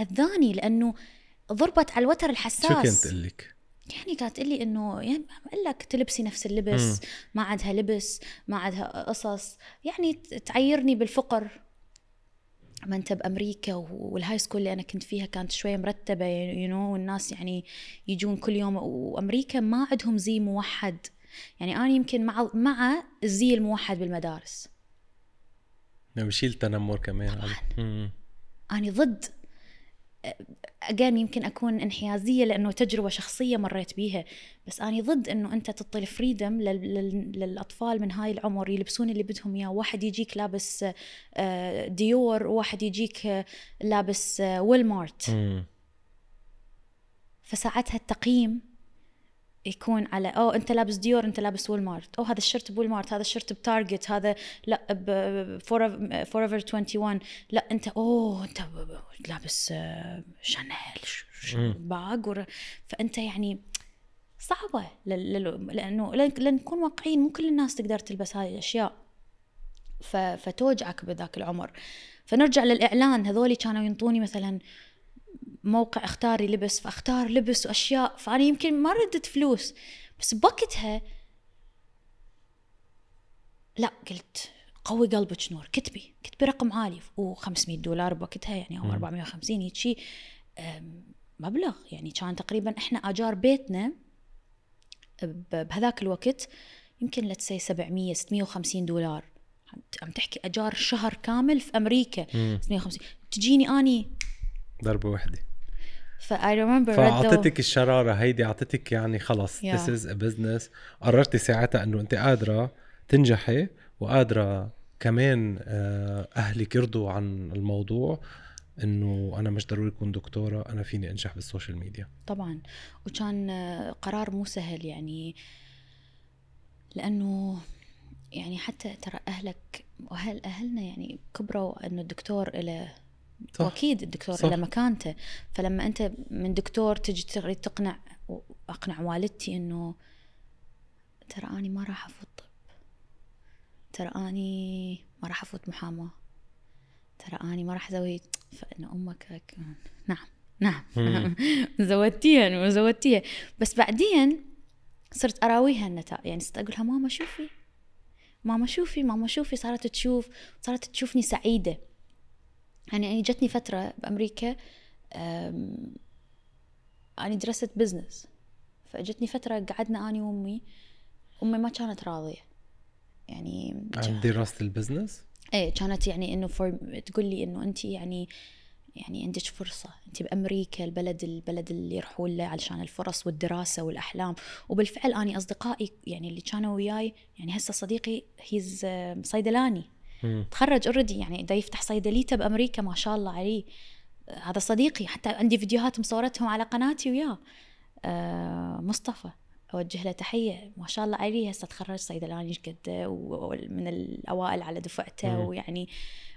أذاني لأنه ضربت على الوتر الحساس. شو كنت تقول لك؟ يعني كانت تقول لي إنه يعني أقول لك تلبسي نفس اللبس مم. ما عندها لبس ما عندها قصص. يعني تعيرني بالفقر. ما انت بامريكا وال high school اللي أنا كنت فيها كانت شوية مرتبة you know والناس يعني يجون كل يوم. وأمريكا ما عندهم زي موحد. يعني أنا يمكن مع مع الزي الموحد بالمدارس. يعني بشيل تنمر كمان طبعاً. أنا ضد. أجان يمكن أكون انحيازية لأنه تجربة شخصية مريت بيها. بس أنا ضد أنه أنت تعطي ال freedom لل... لل... للأطفال من هاي العمر يلبسون اللي بدهم إياه. واحد يجيك لابس آه، ديور وواحد يجيك آه، لابس آه، وولمارت مم. فساعتها التقييم يكون على oh أنت لابس ديور أنت لابس وولمارت oh هذا ال shirt بوولمارت هذا الشرت بتارجت هذا لا فور ايفر 21 لا أنت oh أنت لابس آه، شانيل ور- فأنت يعني صعبة لأنه لن- لنكون واقعيين مو كل الناس تقدر تلبس هاي الأشياء. فتوجعك بذاك العمر. فنرجع للإعلان. هذولي كانوا ينطوني مثلا موقع اختاري لبس فاختار لبس وأشياء فأنا يمكن ما ردت فلوس بس بوقتها لا قلت قوي قلبك نور كتبي كتبي رقم عالي و500 دولار بوقتها يعني أو مم. 450 هيك شيء مبلغ يعني كان تقريبا إحنا أجار بيتنا بهذاك الوقت يمكن لتسي 700 650 دولار عم تحكي أجار شهر كامل في أمريكا مم. 650 تجيني أني ضربة وحده ف I remember فاعطتك الشرارة هيدي اعطتك يعني خلص. this is a business قررتي ساعتها إنه أنت قادرة تنجحي وقادرة كمان آه، أهلك يرضوا عن الموضوع إنه أنا مش ضروري أكون دكتورة أنا فيني أنجح بالسوشيال ميديا. طبعا. وكان آه، قرار مو سهل يعني لأنه يعني حتى ترى أهلك واهل أهلنا يعني كبروا إنه الدكتور له صح. وأكيد الدكتور صح. له مكانته. فلما أنت من دكتور تجي تريد تقنع أقنع والدتي إنه ترى أني ما راح أفوت طب. ترى أني ما راح أفوت محاماة. ترى أني ما راح أسوي فانه أمك نعم. نعم. زودتيها زودتيها. بس بعدين صرت أراويها النتائج يعني صرت أقول لها ماما شوفي. ماما شوفي ماما شوفي صارت تشوف صارت تشوفني سعيدة. يعني يعني جتني فترة بأمريكا أم، أنا درست business فاجتني فترة قعدنا اني وأمي أمي ما كانت راضية. يعني عن دراسه ال business إيه كانت يعني إنه for تقول لي إنه انت يعني يعني عندك فرصة. انت بأمريكا البلد البلد اللي يروحون له علشان الفرص والدراسة والأحلام. وبالفعل اني أصدقائي يعني اللي كانوا وياي يعني هسه صديقي he's صيدلاني. مم. تخرج already يعني دا يفتح صيدليته بأمريكا ما شاء الله عليه. آه، هذا صديقي حتى عندي فيديوهات مصورتهم على قناتي وياه. آه، مصطفى أوجه له تحية. ما شاء الله عليه هسه تخرج صيدلاني قد ومن الأوائل على دفعته مم. ويعني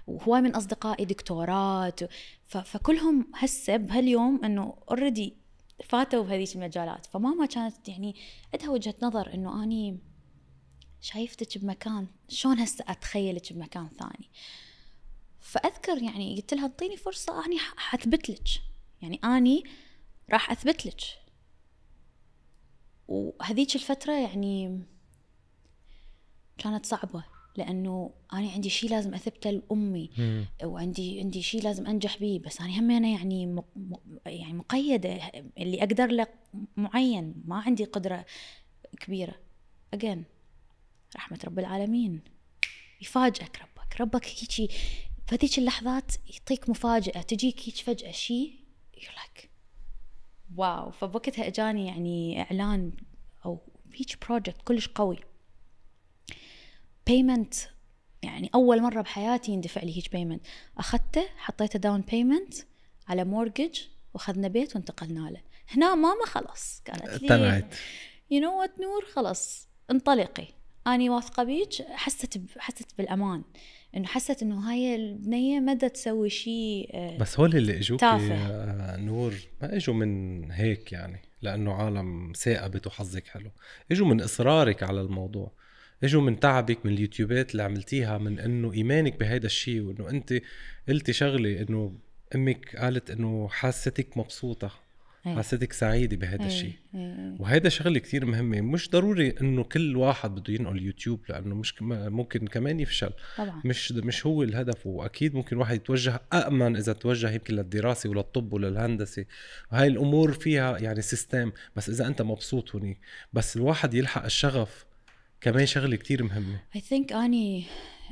وهواي من أصدقائي دكتورات. فكلهم هسه بهاليوم إنه already فاتوا بهذيك المجالات. فماما كانت يعني عندها وجهة نظر إنه أني شايفتك بمكان شلون هسه أتخيلك بمكان ثاني؟ فأذكر يعني قلت لها أعطيني فرصة أني حاثبت لك يعني أني راح اثبت لك وهذيك الفترة يعني كانت صعبة لأنه أنا عندي شيء لازم أثبته لأمي. وعندي عندي شيء لازم أنجح به بس أنا هم أنا يعني. يعني مقيدة اللي أقدر له معين. ما عندي قدرة كبيرة. اجين رحمة رب العالمين. يفاجئك ربك. ربك هيجي فهذيك اللحظات يعطيك مفاجأة. تجيك هيك فجأة شيء يقول wow. فبوقتها إجاني يعني إعلان أو هيك project كلش قوي. payment يعني أول مرة بحياتي يندفع لي هيك payment أخذته حطيته down payment على mortgage وأخذنا بيت وانتقلنا له. هنا ماما خلاص قالت لي you know what نور؟ خلاص انطلقي. أني واثقة بيك حست. حست بالأمان. إنه حست إنه هاي البنية ما تسوي شيء آه، بس هول اللي اجوك نور ما إجوا من هيك يعني لأنه عالم سقبت وحظك حلو. إجوا من إصرارك على الموضوع. إجوا من تعبك من اليوتيوبات اللي عملتيها من إنه إيمانك بهيدا الشيء وإنه انت قلتي شغلة إنه أمك قالت إنه حاستك مبسوطة. إيه. حاستك سعيدة بهذا إيه، الشيء إيه. وهيدا شغله كتير مهمه مش ضروري إنه كل واحد بده ينقل يوتيوب لأنه مش ممكن كمان يفشل. طبعا. مش مش هو الهدف. وأكيد ممكن واحد يتوجه امن إذا توجه يمكن للدراسة وللطب وللهندسة. هاي الأمور فيها يعني system بس إذا أنت مبسوط هنيك بس الواحد يلحق الشغف كمان شغلة كتير مهمة. I think أني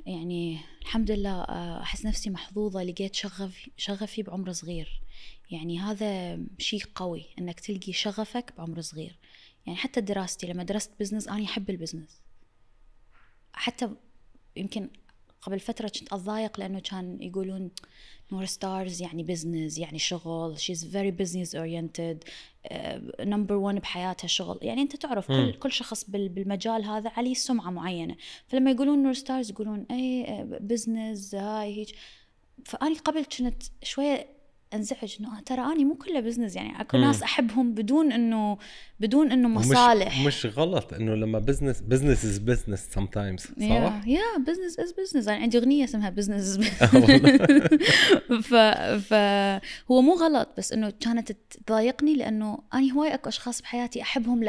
يعني الحمد لله آه، أحس نفسي محظوظة لقيت شغف شغفي بعمر صغير. يعني هذا شيء قوي إنك تلقي شغفك بعمر صغير. يعني حتى دراستي لما درست business أنا أحب ال business حتى يمكن قبل فترة كنت أتضايق لأنه كان يقولون نور ستارز يعني business يعني شغل. She's very business oriented. number 1 بحياتها شغل. يعني أنت تعرف. كل كل شخص بال- بالمجال هذا عليه سمعة معينة. فلما يقولون نور ستارز يقولون اي business هاي هيك. فأني قبل كنت شوية انزعج إنه ترى أني مو كله بزنس يعني أكو. ناس أحبهم بدون إنه بدون إنه مصالح مش غلط إنه لما business business is business sometimes صح؟ yeah business is business أنا عندي أغنية اسمها business آه، والله. ف ف هو مو غلط بس إنه كانت تضايقني لأنه أني هواي أكو أشخاص بحياتي أحبهم.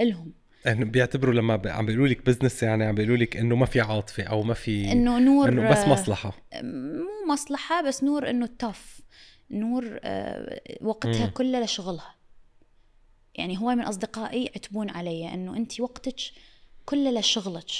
لهم يعني بيعتبروا لما عم بيقولوا لك business يعني عم بيقولوا لك إنه ما في عاطفة أو ما في إنه نور إنه بس مصلحة مو مصلحة بس نور إنه tough نور آه، وقتها مم. كله لشغلها يعني هواي من أصدقائي يعتبون علي إنه انت وقتك كله لشغلك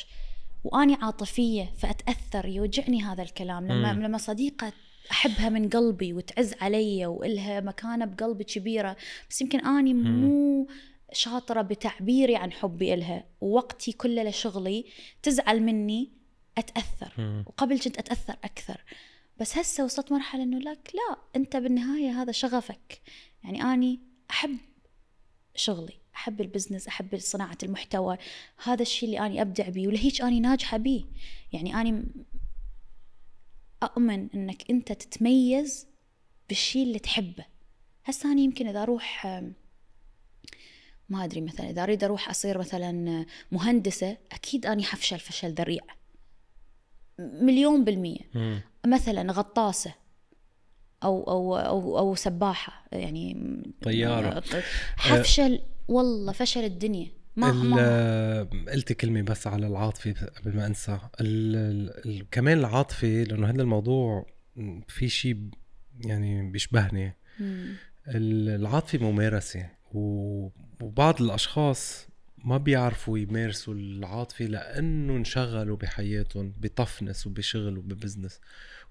وأني عاطفية فأتأثر يوجعني هذا الكلام لما مم. لما صديقة أحبها من قلبي وتعز علي وإلها مكانة بقلبي كبيرة بس يمكن أني مو شاطرة بتعبيري عن حبي إلها ووقتي كله لشغلي تزعل مني أتأثر مم. وقبل كنت أتأثر أكثر بس هسه وصلت مرحلة إنه لك لا أنت بالنهاية هذا شغفك. يعني أني أحب شغلي أحب البزنس أحب صناعة المحتوى. هذا الشيء اللي أني أبدع بيه ولهيك أني ناجحة بيه. يعني أني أؤمن إنك أنت تتميز بالشيء اللي تحبه. هسه أني يمكن إذا أروح ما أدري مثلا إذا أريد أروح أصير مثلا مهندسة أكيد أني حفشل فشل ذريع. مليون بالمية. مثلا غطاسة أو أو أو أو سباحة يعني طيارة. حفشل والله فشل الدنيا. ما قلت كلمة بس على العاطفة قبل ما أنسى. ال ال ال كمان العاطفة لأنه هذا الموضوع في شيء يعني بيشبهني. العاطفة ممارسة وبعض الأشخاص ما بيعرفوا يمارسوا العاطفة لأنه انشغلوا بحياتهم بطفنس وبشغل وببزنس.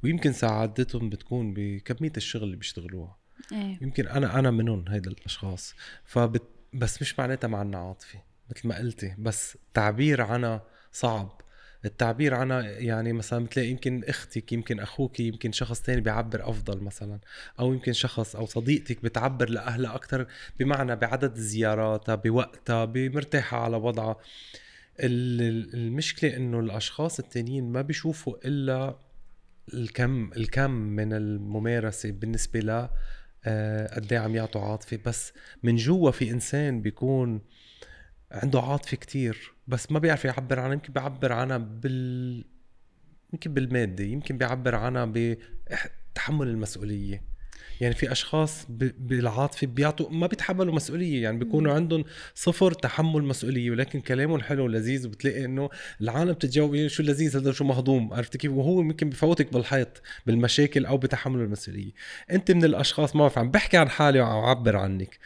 ويمكن سعادتهم بتكون بكمية الشغل اللي بيشتغلوها. إيه. يمكن أنا أنا منهم هيدا الأشخاص. فبت بس مش معناتها ما عنا عاطفة مثل ما قلتي. بس التعبير عنها صعب. التعبير عنها يعني مثلا بتلاقي يمكن أختك يمكن أخوك يمكن شخص تاني بيعبر أفضل مثلا. أو يمكن شخص أو صديقتك بتعبر لأهلها أكثر بمعنى بعدد زياراتها بوقتها بمرتاحة على وضعها. ال- ال- المشكلة إنه الأشخاص التانيين ما بيشوفوا إلا الكم الكم من الممارسة بالنسبة ل آه، قد إيه عم يعطوا عاطفة. بس من جوا في إنسان بيكون عنده عاطفة كتير بس ما بيعرف يعبر عنها. يمكن بيعبر عنها بال يمكن بالمادة يمكن بيعبر عنها بتحمل المسؤولية. يعني في أشخاص بالعاطفة بيعطوا ما بيتحملوا مسؤولية يعني بيكونوا عندهم صفر تحمل مسؤولية ولكن كلامهم حلو ولذيذ وبتلاقي إنه العالم بتتجاوب إيه شو لذيذ هذا شو مهضوم عرفت كيف؟ وهو يمكن بفوتك بالحيط بالمشاكل أو بتحمل المسؤولية. أنت من الأشخاص ما بعرف عم بحكي عن حالي وعم أعبر عنك.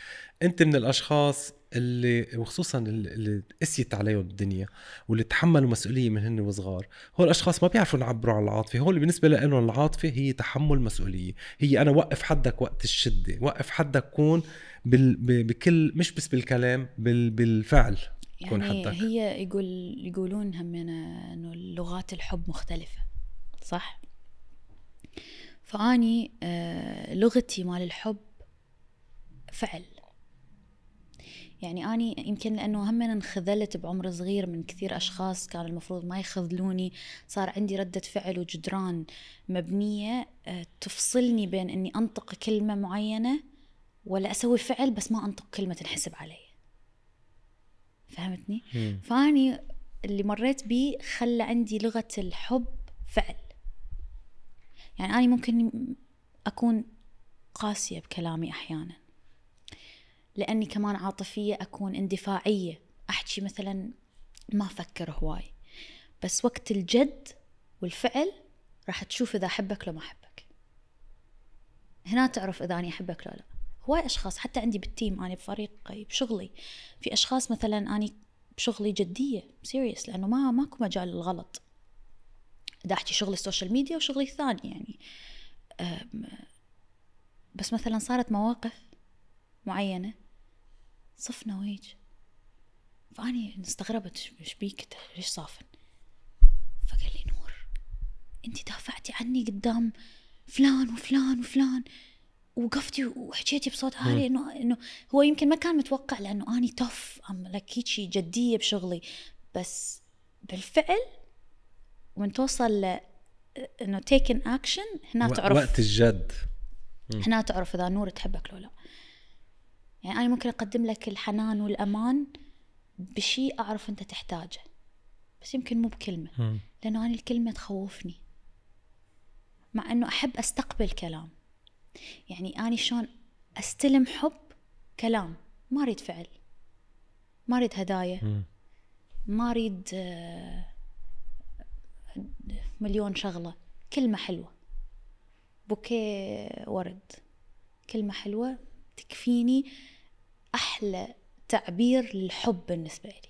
أنت من الأشخاص اللي وخصوصا اللي قسيت عليهم الدنيا واللي تحملوا مسؤولية من هن وصغار. هول الأشخاص ما بيعرفوا يعبروا عن العاطفة. هول بالنسبة لهم العاطفة هي تحمل مسؤولية. هي أنا وقف حدك وقت الشدة وقف حدك كون بال... بكل مش بس بالكلام بال... بالفعل يعني حدك. هي يقول يقولون همنا إنه لغات الحب مختلفة صح؟ فأني آه لغتي مال الحب فعل. يعني أني يمكن لأنه هم انخذلت بعمر صغير من كثير أشخاص كان المفروض ما يخذلوني. صار عندي ردة فعل وجدران مبنية آه، تفصلني بين إني أنطق كلمة معينة ولا أسوي فعل بس ما أنطق كلمة تنحسب علي. فهمتني؟ مم. فأني اللي مريت بيه خلى عندي لغة الحب فعل. يعني أنا ممكن أكون قاسية بكلامي أحيانا. لأني كمان عاطفية أكون اندفاعية. أحكي مثلا ما أفكر هواي. بس وقت الجد والفعل راح تشوف إذا أحبك لو ما أحبك. هنا تعرف إذا أنا أحبك لو لا. هواي أشخاص حتى عندي بال team أنا بفريق بشغلي. في أشخاص مثلا أنا بشغلي جدية serious لأنه ما ماكو مجال للغلط. دا أحكي شغل السوشيال ميديا وشغلي الثاني يعني. بس مثلا صارت مواقف معينة. صفنا ويج. فأني استغربت إيش بيك؟ ليش صافن؟ فقال لي نور أنت دافعتي عني قدام فلان وفلان وفلان. وقفتي وحكيتي بصوت عالي انه إنه هو يمكن ما كان متوقع لأنه أني توف أم لك جدية بشغلي. بس بالفعل ومن توصل ل إنه تيكن اكشن هنا تعرف. وقت الجد. هنا تعرف إذا نور تحبك لو لا. يعني أنا ممكن أقدم لك الحنان والأمان بشيء أعرف أنت تحتاجه بس يمكن مو بكلمة لأنه أنا الكلمة تخوفني مع إنه أحب أستقبل كلام يعني اني شلون أستلم حب كلام ما أريد فعل ما أريد هدايا ما أريد آه مليون شغلة كلمة حلوة بوكيه ورد كلمة حلوة تكفيني أحلى تعبير للحب بالنسبة لي.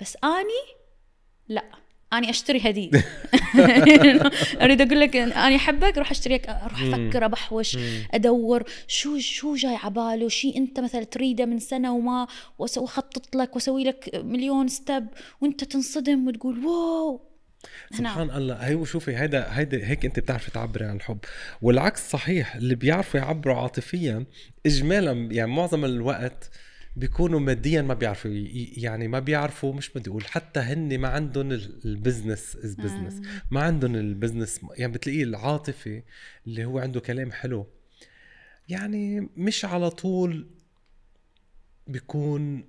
بس أني لا أنا أشتري هدية. أريد أقول لك أنا أحبك أروح أشتري أروح أفكر أبحوش أدور شو شو جاي عباله شيء أنت مثلا تريده من سنة وما وأخطط لك وأسوي لك مليون ستب وأنت تنصدم وتقول واو! سبحان الله. هي شوفي هيدا هيدا هيك انت بتعرفي تعبري عن الحب. والعكس صحيح اللي بيعرفوا يعبروا عاطفيا اجمالا يعني معظم الوقت بيكونوا ماديا ما بيعرفوا يعني ما بيعرفوا مش بدي أقول حتى هن ما عندهم ال business is business ما عندهم ال business يعني بتلاقيه العاطفي اللي هو عنده كلام حلو. يعني مش على طول بيكون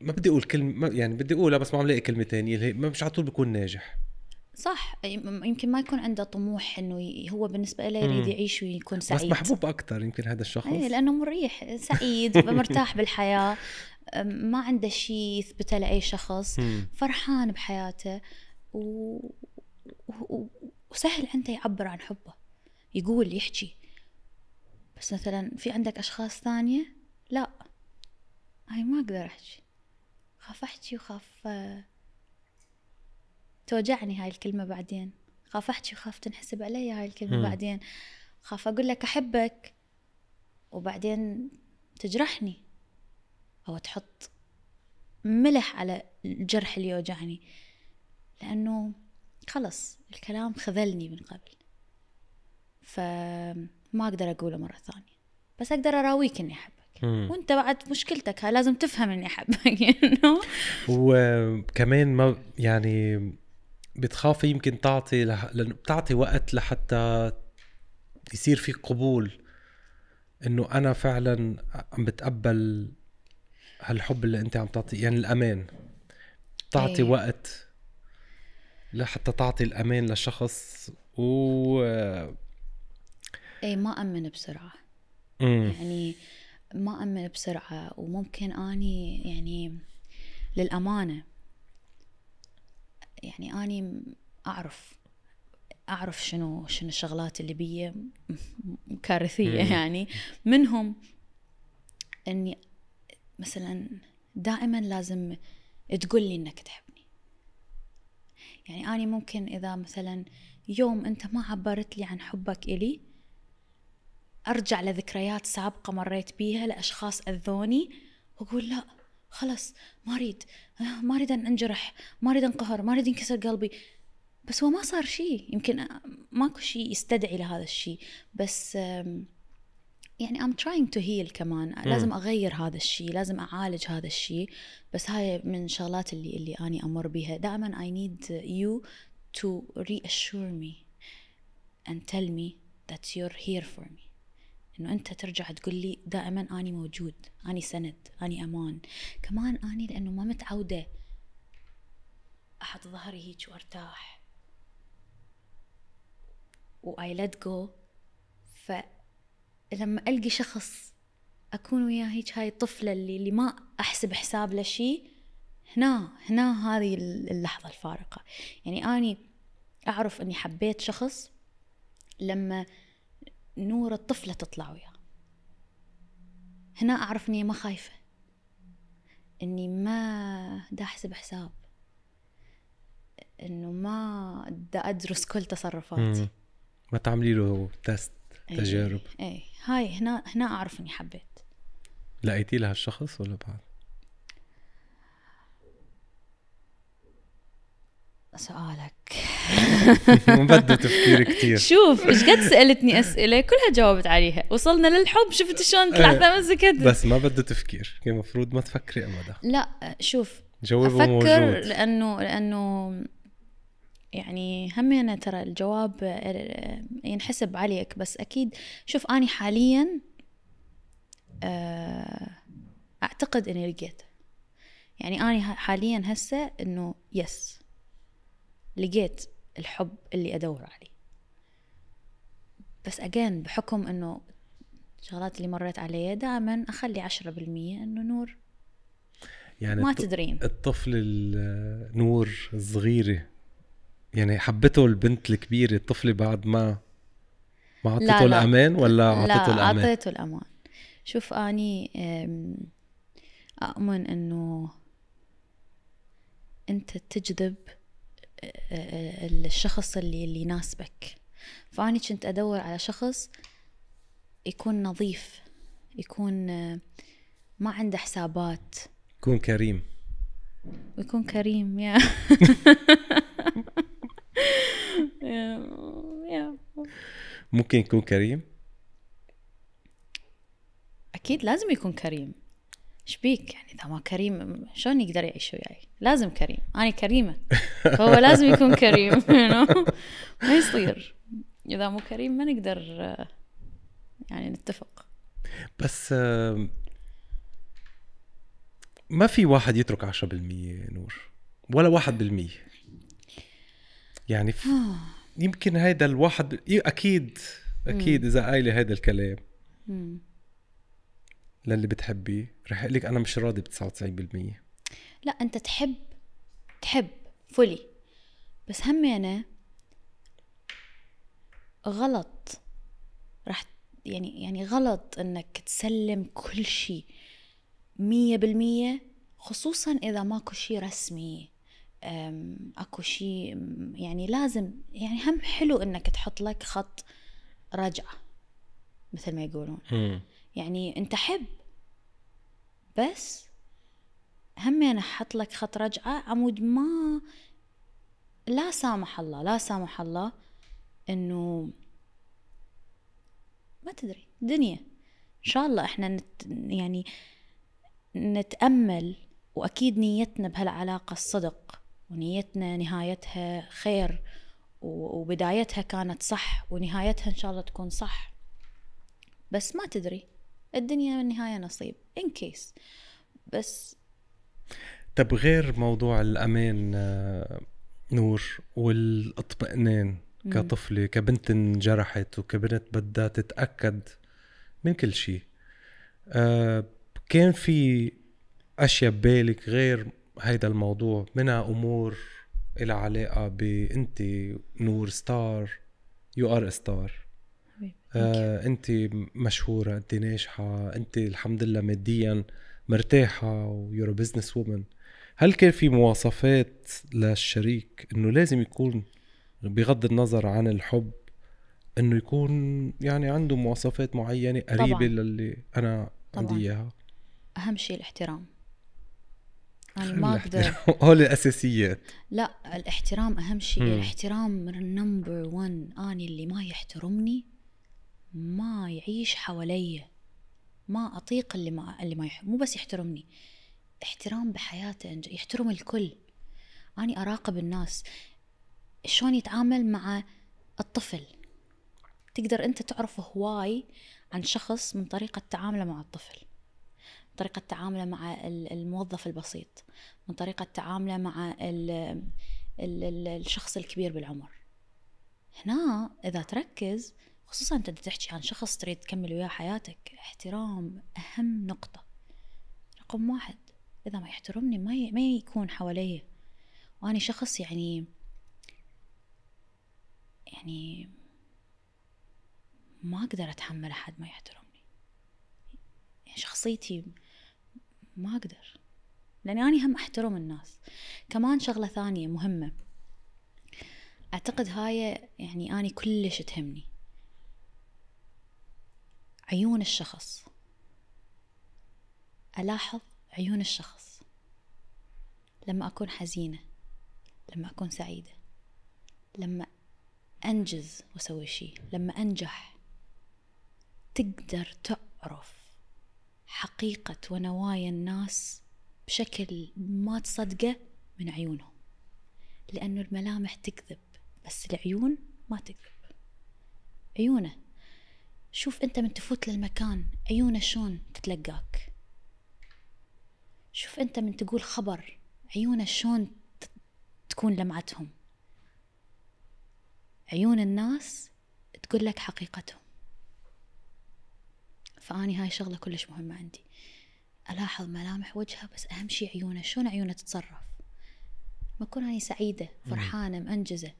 ما بدي أقول كلمة يعني بدي أقولها بس ما عم لاقي كلمة ثانية اللي مش على طول بيكون ناجح. صح يمكن ما يكون عنده طموح إنه هو بالنسبة له يريد يعيش ويكون سعيد. بس محبوب أكثر يمكن هذا الشخص. اي لأنه مريح سعيد مرتاح بالحياة ما عنده شيء يثبته لأي شخص فرحان بحياته و... و... وسهل عنده يعبر عن حبه يقول يحكي. بس مثلا في عندك أشخاص ثانية؟ لا هاي ما أقدر أحكي. خاف احكي وخاف توجعني هاي الكلمة بعدين. خاف احكي وخاف تنحسب علي هاي الكلمة م. بعدين. خاف أقول لك أحبك وبعدين تجرحني. أو تحط ملح على الجرح اللي يوجعني. لأنه خلص الكلام خذلني من قبل. فما أقدر أقوله مرة ثانية. بس أقدر أراويك إني أحبك. وانت بعد مشكلتك لازم تفهم إني احبك يعني وكمان ما يعني بتخافي يمكن تعطي لح... بتعطي وقت لحتى يصير في قبول إنه أنا فعلا عم بتقبل هالحب اللي أنت عم تعطي يعني الأمان تعطي أيه. وقت لحتى تعطي الأمان لشخص و اي ما أمن بسرعة مم. يعني ما أمن بسرعة وممكن أني يعني للأمانة يعني أني أعرف أعرف شنو شنو الشغلات اللي بي كارثية يعني. منهم إني مثلا دائما لازم تقول لي إنك تحبني. يعني أني ممكن إذا مثلا يوم أنت ما عبرت لي عن حبك إلي أرجع لذكريات سابقة مريت بيها لأشخاص أذوني وأقول لا خلص ما أريد ما أريد أن أنجرح ما أريد أنقهر ما أريد ينكسر قلبي. بس هو ما صار شيء يمكن ماكو شيء يستدعي لهذا الشيء بس يعني I'm trying to heal كمان. لازم أغير هذا الشيء لازم أعالج هذا الشيء بس هاي من الشغلات اللي اللي أنا أمر بيها. دائما I need you to reassure me and tell me that you're here for me. إنه أنت ترجع تقول لي دائما أني موجود أني سند أني أمان. كمان أني لأنه ما متعودة أحط ظهري هيك وأرتاح. و I let go فلما ألقي شخص أكون وياه هيك هاي الطفلة اللي, اللي ما أحسب حساب لشيء هنا هنا هذه اللحظة الفارقة. يعني أني أعرف إني حبيت شخص لما نور الطفلة تطلع وياه. هنا أعرف إني ما خايفة إني ما دا أحسب حساب إنه ما دا أدرس كل تصرفاتي. ما تعملي له تست تجارب. اي إيه. هاي هنا هنا أعرف إني حبيت. لقيتي لها الشخص ولا بعد؟ سؤالك. بده تفكير كتير. شوف إيش قد سألتني أسئلة؟ كلها جاوبت عليها. وصلنا للحب. شفت شلون طلعت إيه. مسكت بس ما بده تفكير. المفروض ما تفكري ابدا لا شوف جوابه أفكر موجود. لأنه لأنه يعني هم أنا ترى الجواب ينحسب عليك. بس أكيد شوف اني حاليا آه، أعتقد إني لقيت. يعني اني حاليا هسه إنه يس لقيت الحب اللي أدور عليه. بس اجين بحكم إنه الشغلات اللي مريت عليها دائما أخلي عشرة بالمية إنه نور. يعني ما تدرين. الطفل النور الصغيرة يعني حبته البنت الكبيرة الطفلة بعد ما ما لا، اعطته لا. الأمان ولا اعطته لا الأمان؟ اعطيته الأمان. شوف أني أؤمن إنه أنت تجذب الشخص اللي اللي يناسبك. فاني كنت أدور على شخص يكون نظيف يكون ما عنده حسابات. يكون كريم. ويكون كريم يا. يا. ممكن يكون كريم؟ أكيد لازم يكون كريم. إيش بيك؟ يعني إذا ما كريم شلون يقدر يعيش وياي؟ لازم كريم. أنا كريمة. فهو لازم يكون كريم؟ ما يصير. إذا مو كريم ما نقدر يعني نتفق. بس ما في واحد يترك 10% نور ولا واحد بالمية. يعني ف... يمكن هيدا الواحد أكيد أكيد إذا قايله هيدا الكلام. للي بتحبيه رح يقول لك أنا مش راضي ب 99% لا أنت تحب تحب فولي. بس همينة غلط. راح يعني يعني غلط إنك تسلم كل شيء مية بالمية خصوصا إذا ماكو شيء رسمي. أكو شيء يعني لازم يعني هم حلو إنك تحط لك خط رجعة مثل ما يقولون. يعني انت حب. بس همين أحط لك خط رجعة عمود ما لا سامح الله لا سامح الله انه ما تدري دنيا. إن شاء الله إحنا نت يعني نتأمل وأكيد نيتنا بهالعلاقة الصدق ونيتنا نهايتها خير وبدايتها كانت صح ونهايتها إن شاء الله تكون صح. بس ما تدري. الدنيا بالنهاية نصيب ان كيس بس طب غير موضوع الأمان آه، نور والاطمئنان كطفلة كبنت انجرحت وكبنت بدها تتأكد من كل شيء. آه كان في أشياء ببالك غير هيدا الموضوع؟ منها أمور إلها علاقة بانت نور ستار you are star آه انت مشهورة انت ناجحة انت الحمد لله ماديا مرتاحة و you're business woman هل كان في مواصفات للشريك إنه لازم يكون بغض النظر عن الحب إنه يكون يعني عنده مواصفات معينة قريبة طبعاً. للي أنا عندي. إياها؟ أهم شيء الاحترام. أنا ما أقدر هول الأساسيات. لا الاحترام أهم شيء. الاحترام number 1 اني اللي ما يحترمني ما يعيش حواليا ما أطيق اللي ما اللي ما يح... مو بس يحترمني احترام بحياته يحترم الكل. أني أراقب الناس. شلون يتعامل مع الطفل؟ تقدر أنت تعرف هواي عن شخص من طريقة تعامله مع الطفل. طريقة تعامله مع ال- الموظف البسيط. من طريقة تعامله مع ال ال ال الشخص الكبير بالعمر. هنا إذا تركز خصوصا أنت تحكي عن شخص تريد تكمل وياه حياتك احترام أهم نقطة. رقم واحد إذا ما يحترمني ما, ي... ما يكون حوالي. وأنا شخص يعني يعني ما أقدر أتحمل أحد ما يحترمني. يعني شخصيتي ما أقدر لأني أنا هم أحترم الناس. كمان شغلة ثانية مهمة أعتقد هاي يعني أنا كلش تهمني. عيون الشخص. ألاحظ عيون الشخص. لما أكون حزينة لما أكون سعيدة لما أنجز وأسوي شيء لما أنجح تقدر تعرف حقيقة ونوايا الناس بشكل ما تصدقه من عيونهم. لأنه الملامح تكذب بس العيون ما تكذب. عيونه شوف أنت من تفوت للمكان عيونه شلون تتلقاك؟ شوف أنت من تقول خبر عيونه شلون ت- تكون لمعتهم؟ عيون الناس تقول لك حقيقتهم. فأني هاي شغلة كلش مهمة عندي. ألاحظ ملامح وجهها بس أهم شي عيونه. شلون عيونه تتصرف؟ ما أكون أنا سعيدة فرحانة مأنجزة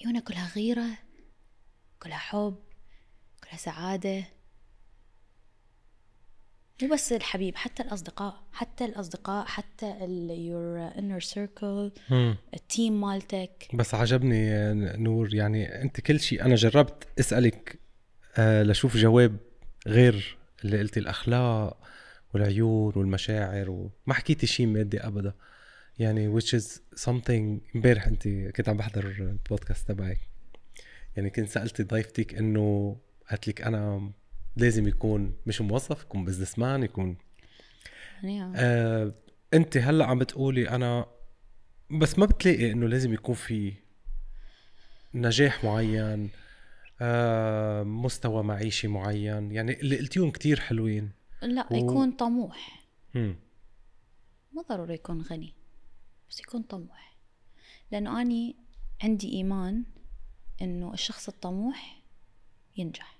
عيونه كلها غيرة كلها حب كلها سعادة. مو بس الحبيب حتى الأصدقاء حتى الأصدقاء حتى ال your inner circle مم. التيم مالتك. بس عجبني نور يعني أنت كل شيء أنا جربت أسألك آه، لشوف جواب غير اللي قلتي الأخلاق والعيون والمشاعر وما حكيتي شيء مادي أبدا. يعني which is something امبارح أنت كنت عم بحضر البودكاست تبعك يعني كنت سألتي ضيفتك إنه قالت لك أنا لازم يكون مش موظف يكون بزنس مان يكون يعني آه، أنت هلأ عم بتقولي أنا بس ما بتلاقي إنه لازم يكون في نجاح معين آه، مستوى معيشي معين يعني اللي قلتيهم كتير حلوين. لا و- يكون طموح. مم. مو ضروري يكون غني بس يكون طموح. لأنه أني عندي إيمان إنه الشخص الطموح ينجح.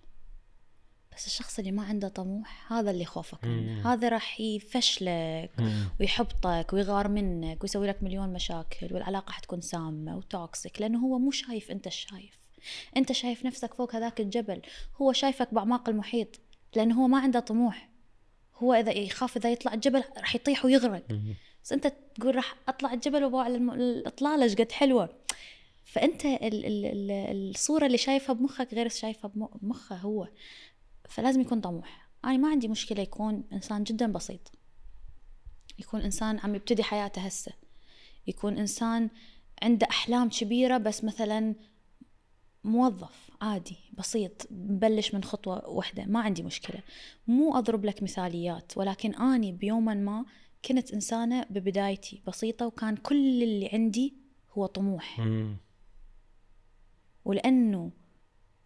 بس الشخص اللي ما عنده طموح هذا اللي خوفك منه. هذا راح يفشلك مم. ويحبطك ويغار منك ويسوي لك مليون مشاكل والعلاقة حتكون سامة وتوكسيك لأنه هو مو شايف أنت الشايف أنت شايف نفسك فوق هذاك الجبل هو شايفك بأعماق المحيط لأنه هو ما عنده طموح هو إذا يخاف إذا يطلع الجبل راح يطيح ويغرق مم. بس أنت تقول راح أطلع الجبل الاطلاله إيش قد حلوة فأنت ال ال ال الصورة اللي شايفها بمخك غير شايفها بم- بمخه هو فلازم يكون طموح. أنا ما عندي مشكلة يكون إنسان جدا بسيط. يكون إنسان عم يبتدي حياته هسه. يكون إنسان عنده أحلام كبيرة بس مثلا موظف عادي بسيط مبلش من خطوة واحدة. ما عندي مشكلة. مو أضرب لك مثاليات ولكن أني بيوما ما كنت إنسانة ببدايتي بسيطة وكان كل اللي عندي هو طموح. ولأنه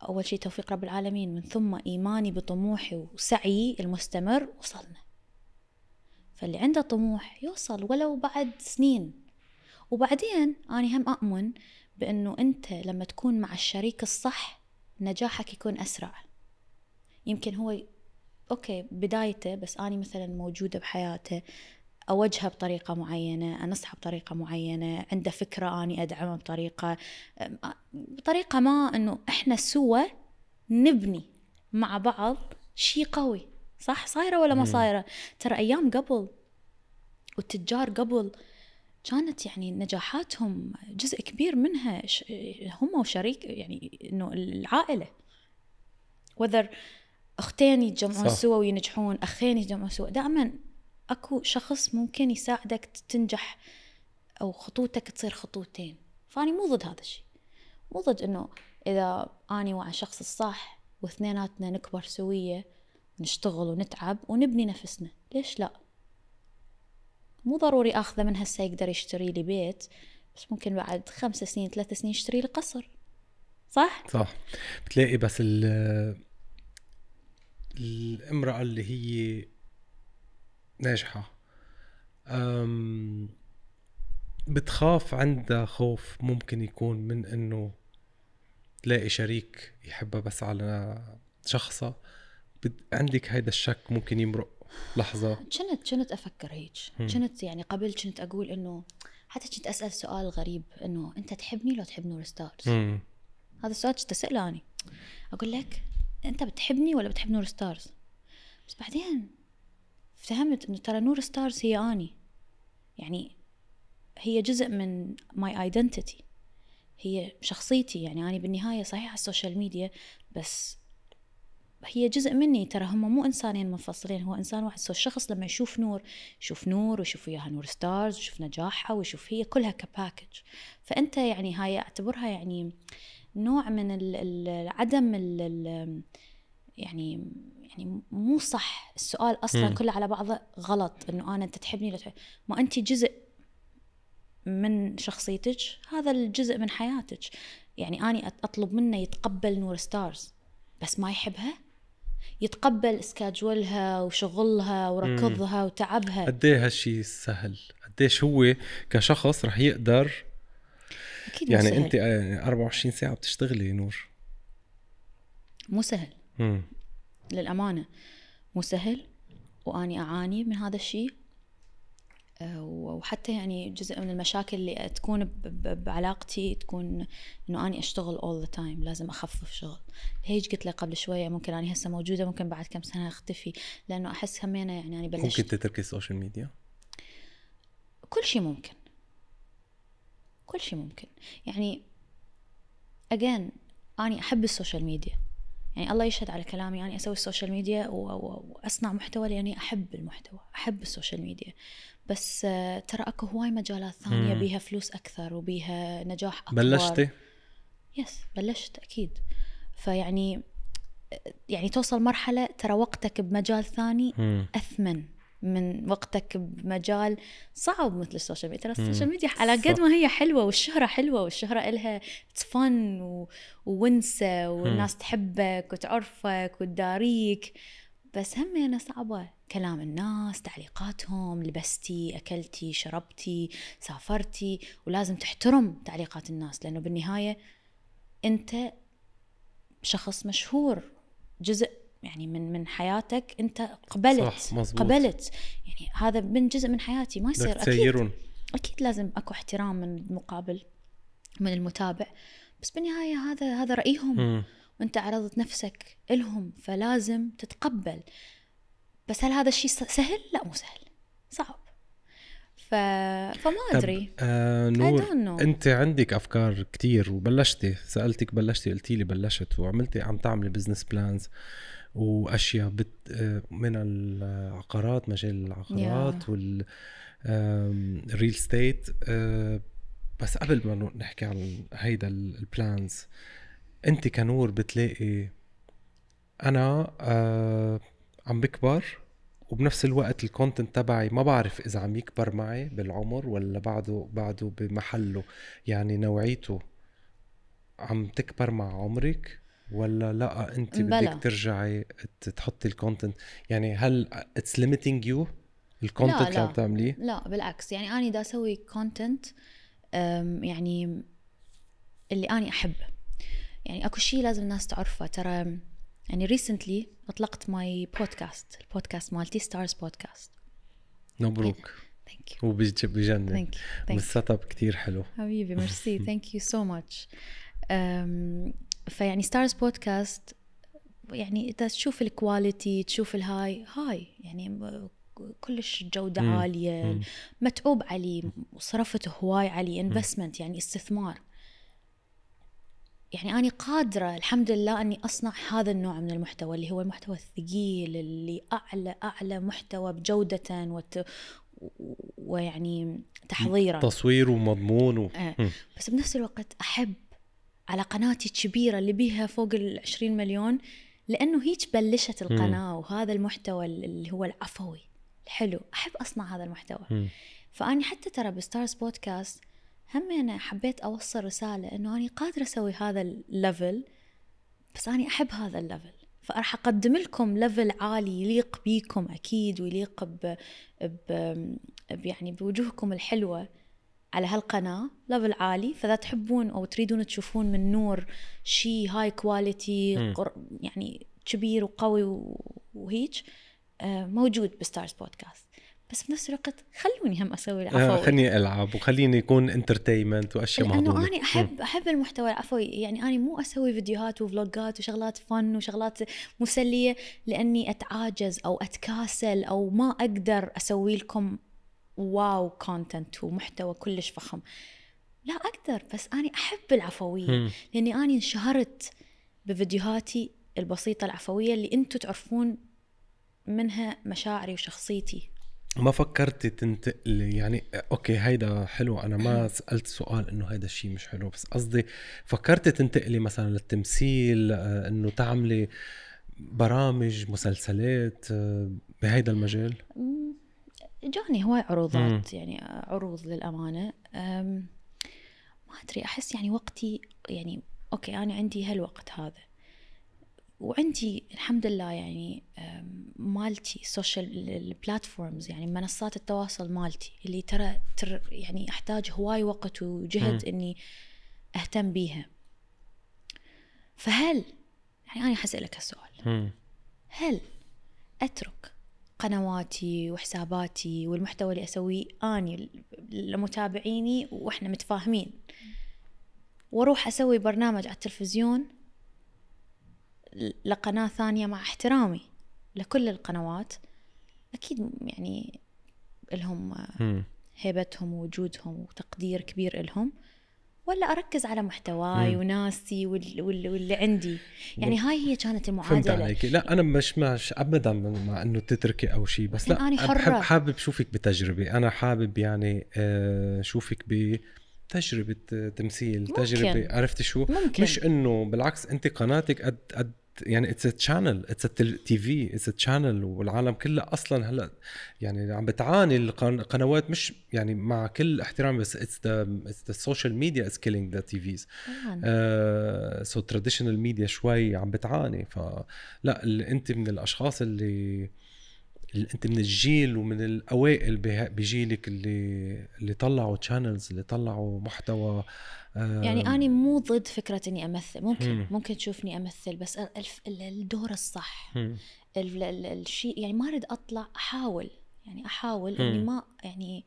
أول شيء توفيق رب العالمين من ثم إيماني بطموحي وسعيي المستمر وصلنا. فاللي عنده طموح يوصل ولو بعد سنين. وبعدين أنا هم أؤمن بأنه أنت لما تكون مع الشريك الصح نجاحك يكون أسرع. يمكن هو أوكي بدايته بس أنا مثلا موجودة بحياته أوجهه بطريقة معينة أنصحه بطريقة معينة عنده فكرة أني أدعمه بطريقة بطريقة ما أنه إحنا سوا نبني مع بعض شيء قوي صح؟ صايرة ولا ما صايرة؟ ترى أيام قبل والتجار قبل كانت يعني نجاحاتهم جزء كبير منها هم وشريك يعني إنه العائلة. وذر أختين يتجمعون. سوا وينجحون أخين يتجمعون سوا دائما أكو شخص ممكن يساعدك تنجح أو خطوتك تصير خطوتين. فأني مو ضد هذا الشيء. مو ضد إنه إذا أني مع الشخص الصح واثنيناتنا نكبر سوية نشتغل ونتعب ونبني نفسنا. ليش لا؟ مو ضروري آخذه من هسه يقدر يشتري لي بيت بس ممكن بعد خمس سنين ثلاث سنين يشتري لي قصر. صح؟ صح. بتلاقي بس ال الامرأة اللي هي ناجحة. أم بتخاف عندها خوف ممكن يكون من إنه تلاقي شريك يحبها بس على شخصها عندك هيدا الشك ممكن يمرق. لحظة. كنت كنت أفكر هيك. كنت يعني قبل كنت أقول إنه حتى كنت أسأل سؤال غريب إنه أنت تحبني لو تحب نور ستارز؟ مم. هذا السؤال كنت أسأله اني أقول لك أنت بتحبني ولا بتحب نور ستارز؟ بس بعدين فهمت إنه ترى نور ستارز هي آني. يعني هي جزء من my identity هي شخصيتي. يعني أنا بالنهاية صحيح على السوشيال ميديا بس هي جزء مني. ترى هم مو إنسانين منفصلين. هو إنسان واحد. so الشخص لما يشوف نور يشوف نور ويشوف وياها نور ستارز ويشوف نجاحها ويشوف هي كلها ك package فأنت يعني هاي أعتبرها يعني نوع من عدم يعني يعني مو صح. السؤال أصلا م. كله على بعضه غلط إنه أنا أنت تحبني لا ما أنت جزء من شخصيتك هذا الجزء من حياتك. يعني أني أطلب منه يتقبل نور ستارز بس ما يحبها؟ يتقبل سكاجولها وشغلها وركضها وتعبها؟ قد إيه هالشيء سهل؟ قديش هو كشخص رح يقدر أكيد يعني أنت 24 ساعة بتشتغلي نور. مو سهل. مم. للأمانة. مو سهل وأني أعاني من هذا الشيء. آه، وحتى يعني جزء من المشاكل اللي تكون بعلاقتي تكون إنه أني أشتغل all the time لازم أخفف شغل. هيج قلت لك قبل شوية ممكن أني هسه موجودة ممكن بعد كم سنة أختفي لأنه أحس همينة يعني أني بلشت. ممكن تتركي السوشيال ميديا؟ كل شيء ممكن. كل شيء ممكن. يعني again أني أحب السوشيال ميديا. يعني الله يشهد على كلامي أنا أسوي السوشيال ميديا وأصنع محتوى لأني أحب المحتوى أحب السوشيال ميديا بس آه، ترى أكو هواي مجالات ثانية مم. بيها فلوس أكثر وبيها نجاح أكبر بلشتي؟ yes بلشت أكيد فيعني يعني توصل مرحلة ترى وقتك بمجال ثاني مم. أثمن من وقتك بمجال صعب مثل السوشيال ميديا. ترى السوشيال ميديا على قد ما هي حلوة والشهرة حلوة والشهرة إلها فن وونسة والناس تحبك وتعرفك وتداريك. بس همينة صعبة. كلام الناس تعليقاتهم لبستي أكلتي شربتي سافرتي ولازم تحترم تعليقات الناس لأنه بالنهاية أنت شخص مشهور جزء يعني من من حياتك انت قبلت صح مزبوط. قبلت. يعني هذا من جزء من حياتي ما يصير. أكيد أكيد لازم أكو احترام من المقابل من المتابع. بس بالنهاية هذا هذا رأيهم. م. وأنت عرضت نفسك إلهم فلازم تتقبل. بس هل هذا الشيء سهل؟ لا مو سهل. صعب. ف... فما أدري. آه نور أنت عندك أفكار كتير وبلشتي سألتك بلشتي قلتي لي بلشت وعملتي عم تعملي business plans وأشياء بت آه، من العقارات مجال العقارات yeah. وال ال real estate آه، بس قبل ما نحكي عن هيدا ال plans أنت كنور بتلاقي أنا آه عم بكبر وبنفس الوقت ال content تبعي ما بعرف إذا عم يكبر معي بالعمر ولا بعده بعده بمحله يعني نوعيته عم تكبر مع عمرك ولا لا انت بدك ترجعي تحطي ال content يعني هل it's limiting you ال content اللي عم تعمليه؟ لا بالعكس. يعني أنا دا أسوي content يعني اللي أنا احبه يعني أكو شيء لازم الناس تعرفه. ترى يعني recently أطلقت my podcast البودكاست مالتي ستارز بودكاست مبروك thank you وبجنن thank you وال setup كثير حلو. حبيبي merci thank you so much فيعني ستارز بودكاست يعني إذا تشوف ال quality تشوف ال high high يعني كلش جودة مم. عالية مم. متعوب عليه صرفته هواي عليه investment يعني استثمار يعني أنا قادرة الحمد لله أني أصنع هذا النوع من المحتوى اللي هو المحتوى الثقيل اللي أعلى أعلى محتوى بجودة وت... ويعني تحضيرا تصوير ومضمون و... آه. بس بنفس الوقت أحب على قناتي الكبيرة اللي بيها فوق ال 20 مليون لأنه هيك بلشت القناة وهذا المحتوى اللي هو العفوي. الحلو أحب أصنع هذا المحتوى. مم. فأني حتى ترى بستارز بودكاست هم أنا حبيت أوصل رسالة إنه أني قادرة أسوي هذا ال level بس أني أحب هذا ال level فراح أقدم لكم level عالي يليق بيكم أكيد ويليق ب... ب... ب... يعني بوجوهكم الحلوة. على هالقناة level عالي فإذا تحبون أو تريدون تشوفون من نور شيء high quality. يعني كبير وقوي وهيج آه، موجود بستارز بودكاست. بس بنفس الوقت خلوني هم أسوي آه العفوي خليني ألعب وخليني يكون entertainment وأشياء لأنه أنا احب أحب المحتوى العفوي. يعني أنا مو أسوي فيديوهات وفلوجات وشغلات فن وشغلات مسلية لأني أتعاجز أو أتكاسل أو ما أقدر أسوي لكم wow content ومحتوى كلش فخم. لا أقدر بس أنا أحب العفوية. لأني أنا انشهرت بفيديوهاتي البسيطة العفوية اللي أنتم تعرفون منها مشاعري وشخصيتي. ما فكرتي تنتقلي؟ يعني okay هيدا حلو. أنا ما سألت سؤال إنه هيدا الشيء مش حلو بس قصدي فكرتي تنتقلي مثلا للتمثيل آه، إنه تعملي برامج مسلسلات آه، بهيدا المجال؟ جاني هواي عروضات يعني عروض للأمانة. أم، ما أدري أحس يعني وقتي يعني okay أنا عندي هالوقت هذا. وعندي الحمد لله يعني مالتي social ال platforms يعني منصات التواصل مالتي اللي ترى تر يعني أحتاج هواي وقت وجهد مم. إني أهتم بيها. فهل يعني أنا حسألك هالسؤال. هل أترك قنواتي وحساباتي والمحتوى اللي أسويه أني لمتابعيني وإحنا متفاهمين. وأروح أسوي برنامج على التلفزيون لقناة ثانية مع احترامي لكل القنوات. أكيد يعني لهم. هيبتهم ووجودهم وتقدير كبير إلهم. ولا أركز على محتواي مم. وناسي وال- وال- واللي عندي. يعني هاي هي كانت فهمت المعادلة. عليك. لا أنا مش مش ابدا مع إنه تتركي أو شيء بس لا أنا حرة. حابب شوفك بتجربة. أنا حابب يعني آه، شوفك بتجربة تمثيل ممكن. تجربه عرفتي شو؟ ممكن. مش إنه بالعكس أنت قناتك قد قد يعني it's channel it's TV it's channel والعالم كلها أصلا هلأ يعني عم بتعاني القن- القنوات مش يعني مع كل احترامي بس it's the it's the السوشيال ميديا is killing the TVs. so traditional media شوي عم بتعاني فلا اللي أنت من الأشخاص اللي اللي أنت من الجيل ومن الأوائل بجيلك اللي اللي طلعوا channels اللي طلعوا محتوى يعني أنا مو ضد فكرة إني أمثل. ممكن مم. ممكن تشوفني أمثل بس الف- ال- الدور الصح. الشيء يعني ما أريد أطلع أحاول يعني أحاول إني مم. ما يعني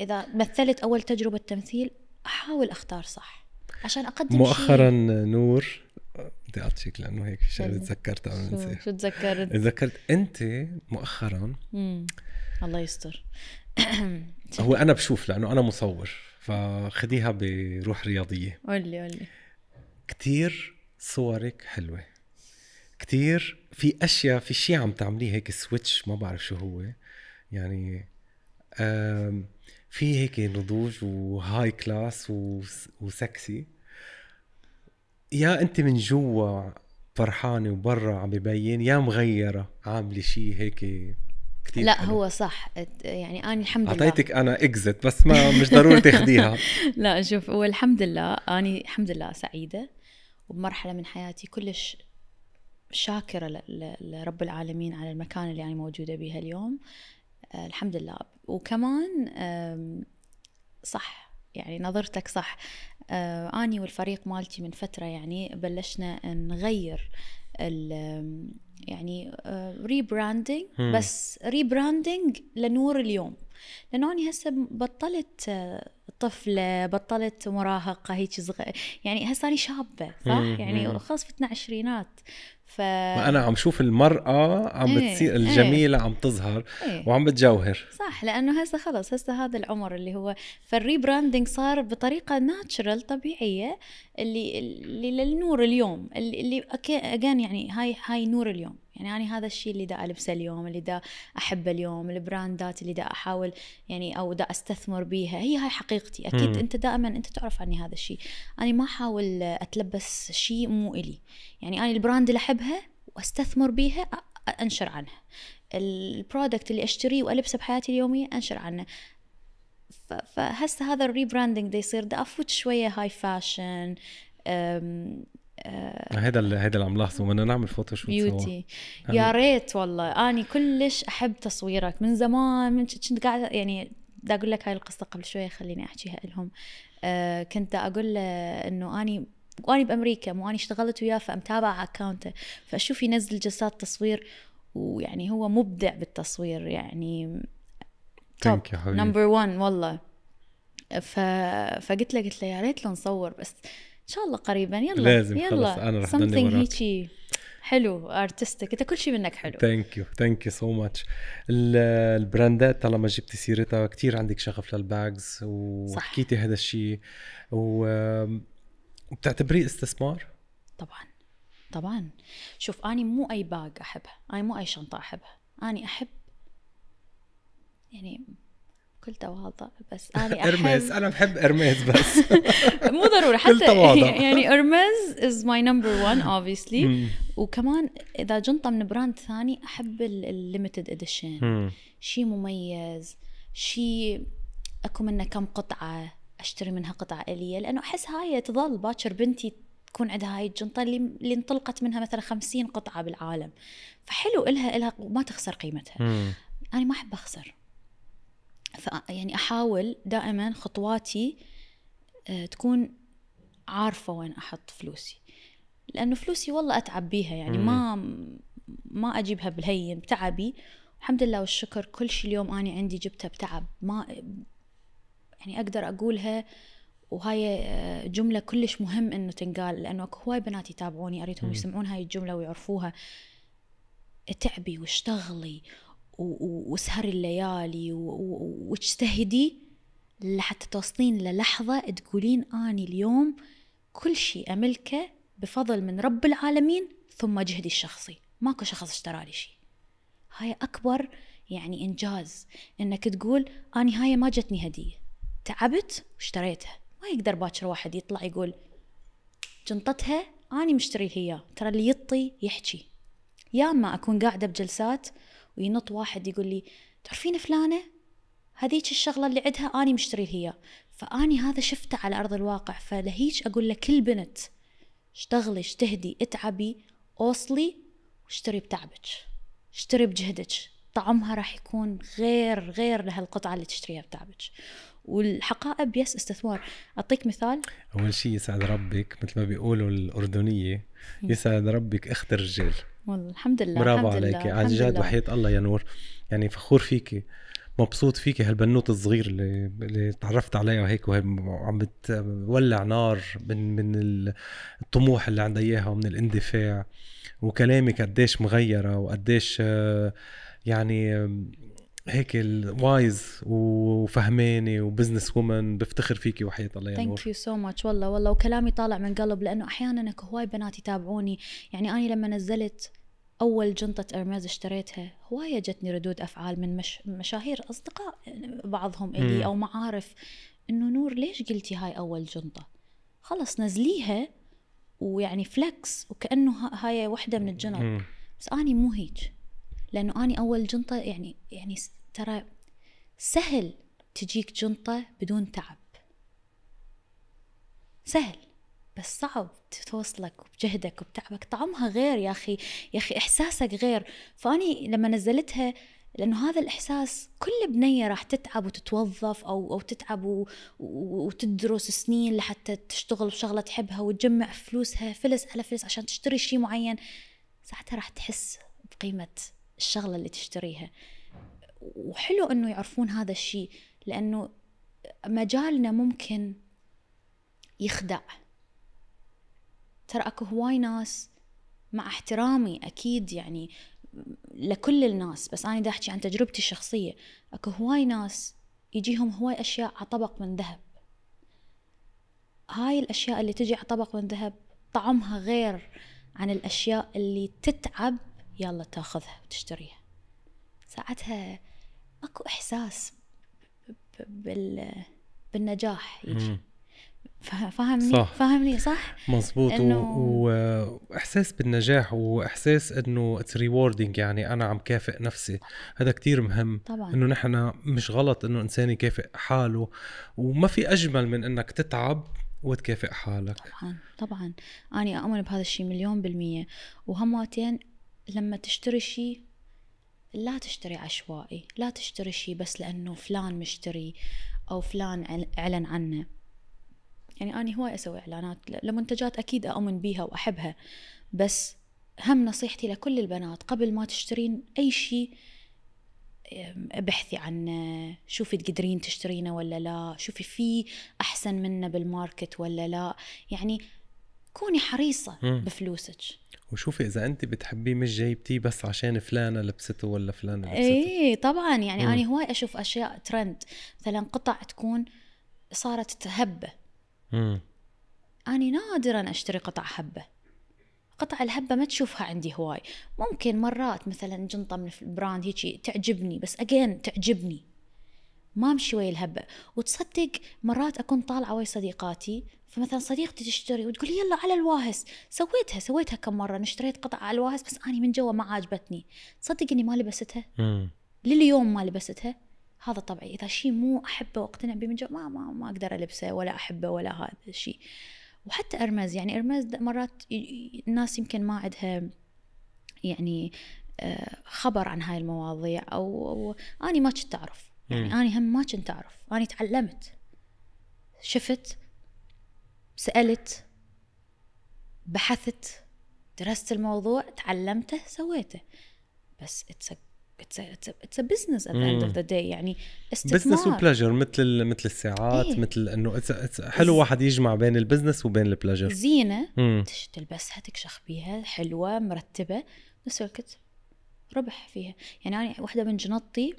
إذا مثلت أول تجربة تمثيل أحاول أختار صح. عشان أقدم مؤخرا شيء نور بدي أعطيك لأنه هيك شغلة حلو. تذكرتها شو, شو تذكرت؟ تذكرت أنت مؤخرا مم. الله يستر. هو أنا بشوف لأنه أنا مصور. فخديها بروح رياضية. قول لي قول لي كتير صورك حلوة. كتير في أشياء في شيء عم تعمليه هيك سويتش ما بعرف شو هو. يعني في هيك نضوج و high class وس- و sexy. يا أنت من جوا فرحانة وبرا عم ببين يا مغيرة عاملة شيء هيك كتير لا حلو. هو صح. يعني أنا الحمد لله. أعطيتك أنا exaggerate بس ما مش ضروري تاخديها. لا شوف هو الحمد لله أنا الحمد لله سعيدة وبمرحلة من حياتي كلش ل- لرب العالمين على المكان اللي أنا موجودة بها اليوم. آه الحمد لله. وكمان صح يعني نظرتك صح. آه أني والفريق مالتي من فترة يعني بلشنا نغير يعني rebranding مم. بس rebranding لنور اليوم لأنه أنا هسه بطلت آه، طفلة بطلت مراهقة هيك صغير يعني هسه أنا شابة صح يعني. خلص فتنا عشرينات ف ما أنا عم شوف المرأة عم إيه، بتصير إيه. الجميلة عم تظهر إيه. وعم بتجوهر صح لأنه هسه خلص هسه هذا العمر اللي هو فال rebranding صار بطريقة natural طبيعية اللي اللي للنور اليوم اللي اللي اجين يعني هاي هاي نور اليوم يعني أنا هذا الشيء اللي دا ألبسه اليوم اللي دا أحبه اليوم البراندات اللي دا أحاول يعني أو دا أستثمر بيها هي هاي حقيقتي. أكيد مم. أنت دائما أنت تعرف عني هذا الشيء أنا ما أحاول أتلبس شيء مو إلي. يعني أنا البراند اللي أحبها وأستثمر بيها أنشر عنها. ال product اللي أشتريه وألبسه بحياتي اليومية أنشر عنه. فهسه هذا ال rebranding دا يصير دا أفوت شوية high fashion هيدا اللي هيدا اللي عم لاحظه بدنا نعمل photoshoot سوا. beauty يا ريت والله. أني كلش أحب تصويرك. من زمان من كنت قاعدة يعني دا أقول لك هاي القصة قبل شوية خليني أحكيها لهم. آه كنت أقول له إنه اني وأني بأمريكا مو أني اشتغلت وياه فمتابعة account ه فأشوف ينزل جلسات تصوير ويعني هو مبدع بالتصوير يعني top number 1 والله. ف... فقلت له قلت له يا ريت لو نصور بس إن شاء الله قريبا. يلا لازم، يلا. خلص، أنا رح something. هيجي حلو artistic انت كل شيء منك حلو. thank you thank you so much البراندات طالما جبتي سيرتها كتير عندك شغف لل bags وحكيتي هذا الشيء وبتعتبريه استثمار؟ طبعا طبعا. شوف اني مو أي bag أحبها. اني مو أي شنطة أحبها. اني أحب يعني بكل تواضع بس اني أحب إرميز أنا بحب إرميز بس مو ضروري كل حتى تواضع. يعني ارمز is my number 1 obviously مم. وكمان إذا جنطة من براند ثاني أحب ال limited edition. شيء مميز شيء أكو منه كم قطعة أشتري منها قطعة إلي لأنه أحس هاي تظل باكر بنتي تكون عندها هاي الجنطة اللي اللي انطلقت منها مثلا خمسين قطعة بالعالم فحلو إلها إلها وما تخسر قيمتها مم. أنا ما أحب أخسر ف يعني أحاول دائما خطواتي آه، تكون عارفة وين أحط فلوسي. لأنه فلوسي والله أتعب بيها يعني ما ما أجيبها بالهين بتعبي. الحمد لله والشكر كل شيء اليوم اني عندي جبتها بتعب. ما يعني أقدر أقولها وهاي آه، جملة كلش مهم إنه تنقال لأنه أكو هواي بنات يتابعوني أريدهم يسمعون هاي الجمله ويعرفوها. تعبي واشتغلي واسهري الليالي واجتهدي لحتى توصلين للحظة تقولين أني اليوم كل شيء أملكه بفضل من رب العالمين ثم جهدي الشخصي. ماكو شخص اشترى لي شيء هاي أكبر يعني إنجاز إنك تقول أني هاي ما جتني هدية. تعبت واشتريتها. ما يقدر باكر واحد يطلع يقول جنطتها أني مشتري إياه ترى اللي يطي يحكي. يا أما أكون قاعدة بجلسات وينط واحد يقول لي تعرفين فلانة؟ هذيك الشغلة اللي عندها أني مشتري إياه. فأني هذا شفته على أرض الواقع فلهيج أقول لكل بنت اشتغلي اجتهدي اتعبي أوصلي واشتري بتعبك اشتري بجهدك. طعمها راح يكون غير غير لهالقطعة اللي تشتريها بتعبك. والحقائب يس استثمار. أعطيك مثال؟ أول شيء يسعد ربك مثل ما بيقولوا الأردنية يسعد ربك أخت الرجال. والله الحمد لله برافو والله عن جد. وحياة الله يا نور. يعني فخور فيكي مبسوط فيكي هالبنوت الصغير اللي اللي تعرفت عليها وهيك وهي عم بتولع نار من من ال- الطموح اللي عندها إياها ومن الاندفاع. وكلامك قديش مغيرة وقديش آه، يعني هيك ال wise وفهمانه و business woman بفتخر فيكي وحياة الله يا نور thank you so much والله والله وكلامي طالع من قلب لأنه أحيانا اكو هواي بنات يتابعوني يعني أنا لما نزلت أول جنطة ارميز اشتريتها هواية جتني ردود أفعال من مش مشاهير أصدقاء بعضهم مم. الي أو معارف إنه نور ليش قلتي هاي أول جنطة؟ خلص نزليها ويعني flex وكأنه ها- هاي وحدة من الجنط. بس اني مو هيج لأنه أني أول جنطة يعني يعني ترى سهل تجيك جنطة بدون تعب. سهل بس صعب توصلك وبجهدك وبتعبك. طعمها غير يا أخي يا أخي إحساسك غير. فأني لما نزلتها لأنه هذا الإحساس كل بنية راح تتعب وتتوظف أو أو تتعب وتدرس سنين لحتى تشتغل بشغلة تحبها وتجمع فلوسها فلس على فلس عشان تشتري شيء معين. ساعتها راح تحس بقيمة الشغلة اللي تشتريها. وحلو إنه يعرفون هذا الشيء لأنه مجالنا ممكن يخدع. ترى أكو هواي ناس مع احترامي أكيد يعني لكل الناس بس أنا دا أحكي عن تجربتي الشخصية أكو هواي ناس يجيهم هواي أشياء على طبق من ذهب. هاي الأشياء اللي تجي على طبق من ذهب طعمها غير عن الأشياء اللي تتعب يلا تاخذها وتشتريها. ساعتها اكو احساس بال بالنجاح يجي. فاهمني؟ صح. فاهمني؟ صح؟ مزبوط إنه-. وإحساس بالنجاح وإحساس إنه it's rewarding يعني أنا عم كافئ نفسي. هذا كتير مهم. طبعا. إنه نحن مش غلط إنه إنسان يكافئ حاله وما في أجمل من إنك تتعب وتكافئ حالك. طبعا طبعا. أنا أؤمن بهذا الشيء مليون بالمية. وهماتين لما تشتري شيء لا تشتري عشوائي لا تشتري شيء بس لأنه فلان مشتري أو فلان عل- أعلن عنه. يعني أنا هواي أسوي إعلانات لمنتجات أكيد أؤمن بيها وأحبها بس هم نصيحتي لكل البنات قبل ما تشترين أي شيء ابحثي عنه شوفي تقدرين تشترينه ولا لا شوفي في أحسن منه بال market ولا لا. يعني كوني حريصة مم. بفلوسك. وشوفي إذا أنت بتحبيه مش جايبتيه بس عشان فلانة لبسته ولا فلانة لبسته. اي طبعا. يعني مم. أنا هواي أشوف أشياء ترند مثلا قطع تكون صارت هبة. مم. أنا نادرا أشتري قطع هبة. قطع الهبة ما تشوفها عندي هواي. ممكن مرات مثلا جنطة من ال brand هيجي تعجبني بس again تعجبني. ما امشي ويا الهبة وتصدق مرات أكون طالعة ويا صديقاتي فمثلا صديقتي تشتري وتقول يلا على الواهس سويتها سويتها كم أنا اشتريت قطع على الواهس بس أنا من جوا ما عجبتني تصدق إني ما لبستها. لليوم ما لبستها؟ هذا طبعي. إذا شيء مو أحبه وأقتنع به من جوا ما ما ما أقدر ألبسه ولا أحبه ولا هذا الشيء وحتى Hermès يعني Hermès مرات الناس يمكن ما عندها يعني آه، خبر عن هاي المواضيع أو, أو اني ما كنت أعرف. يعني. اني هم ما كنت أعرف. اني تعلمت. شفت سألت بحثت درست الموضوع تعلمته سويته. بس it's it's it's business at end مم. of the day يعني استثمار. business و pleasure مثل مثل الساعات إيه. مثل إنه it's- it's حلو واحد يجمع بين ال business وبين ال pleasure زينة. مم. تلبسها تكشخ بيها حلوة مرتبة. نفس الوقت ربح فيها. يعني أنا واحدة من جنطتي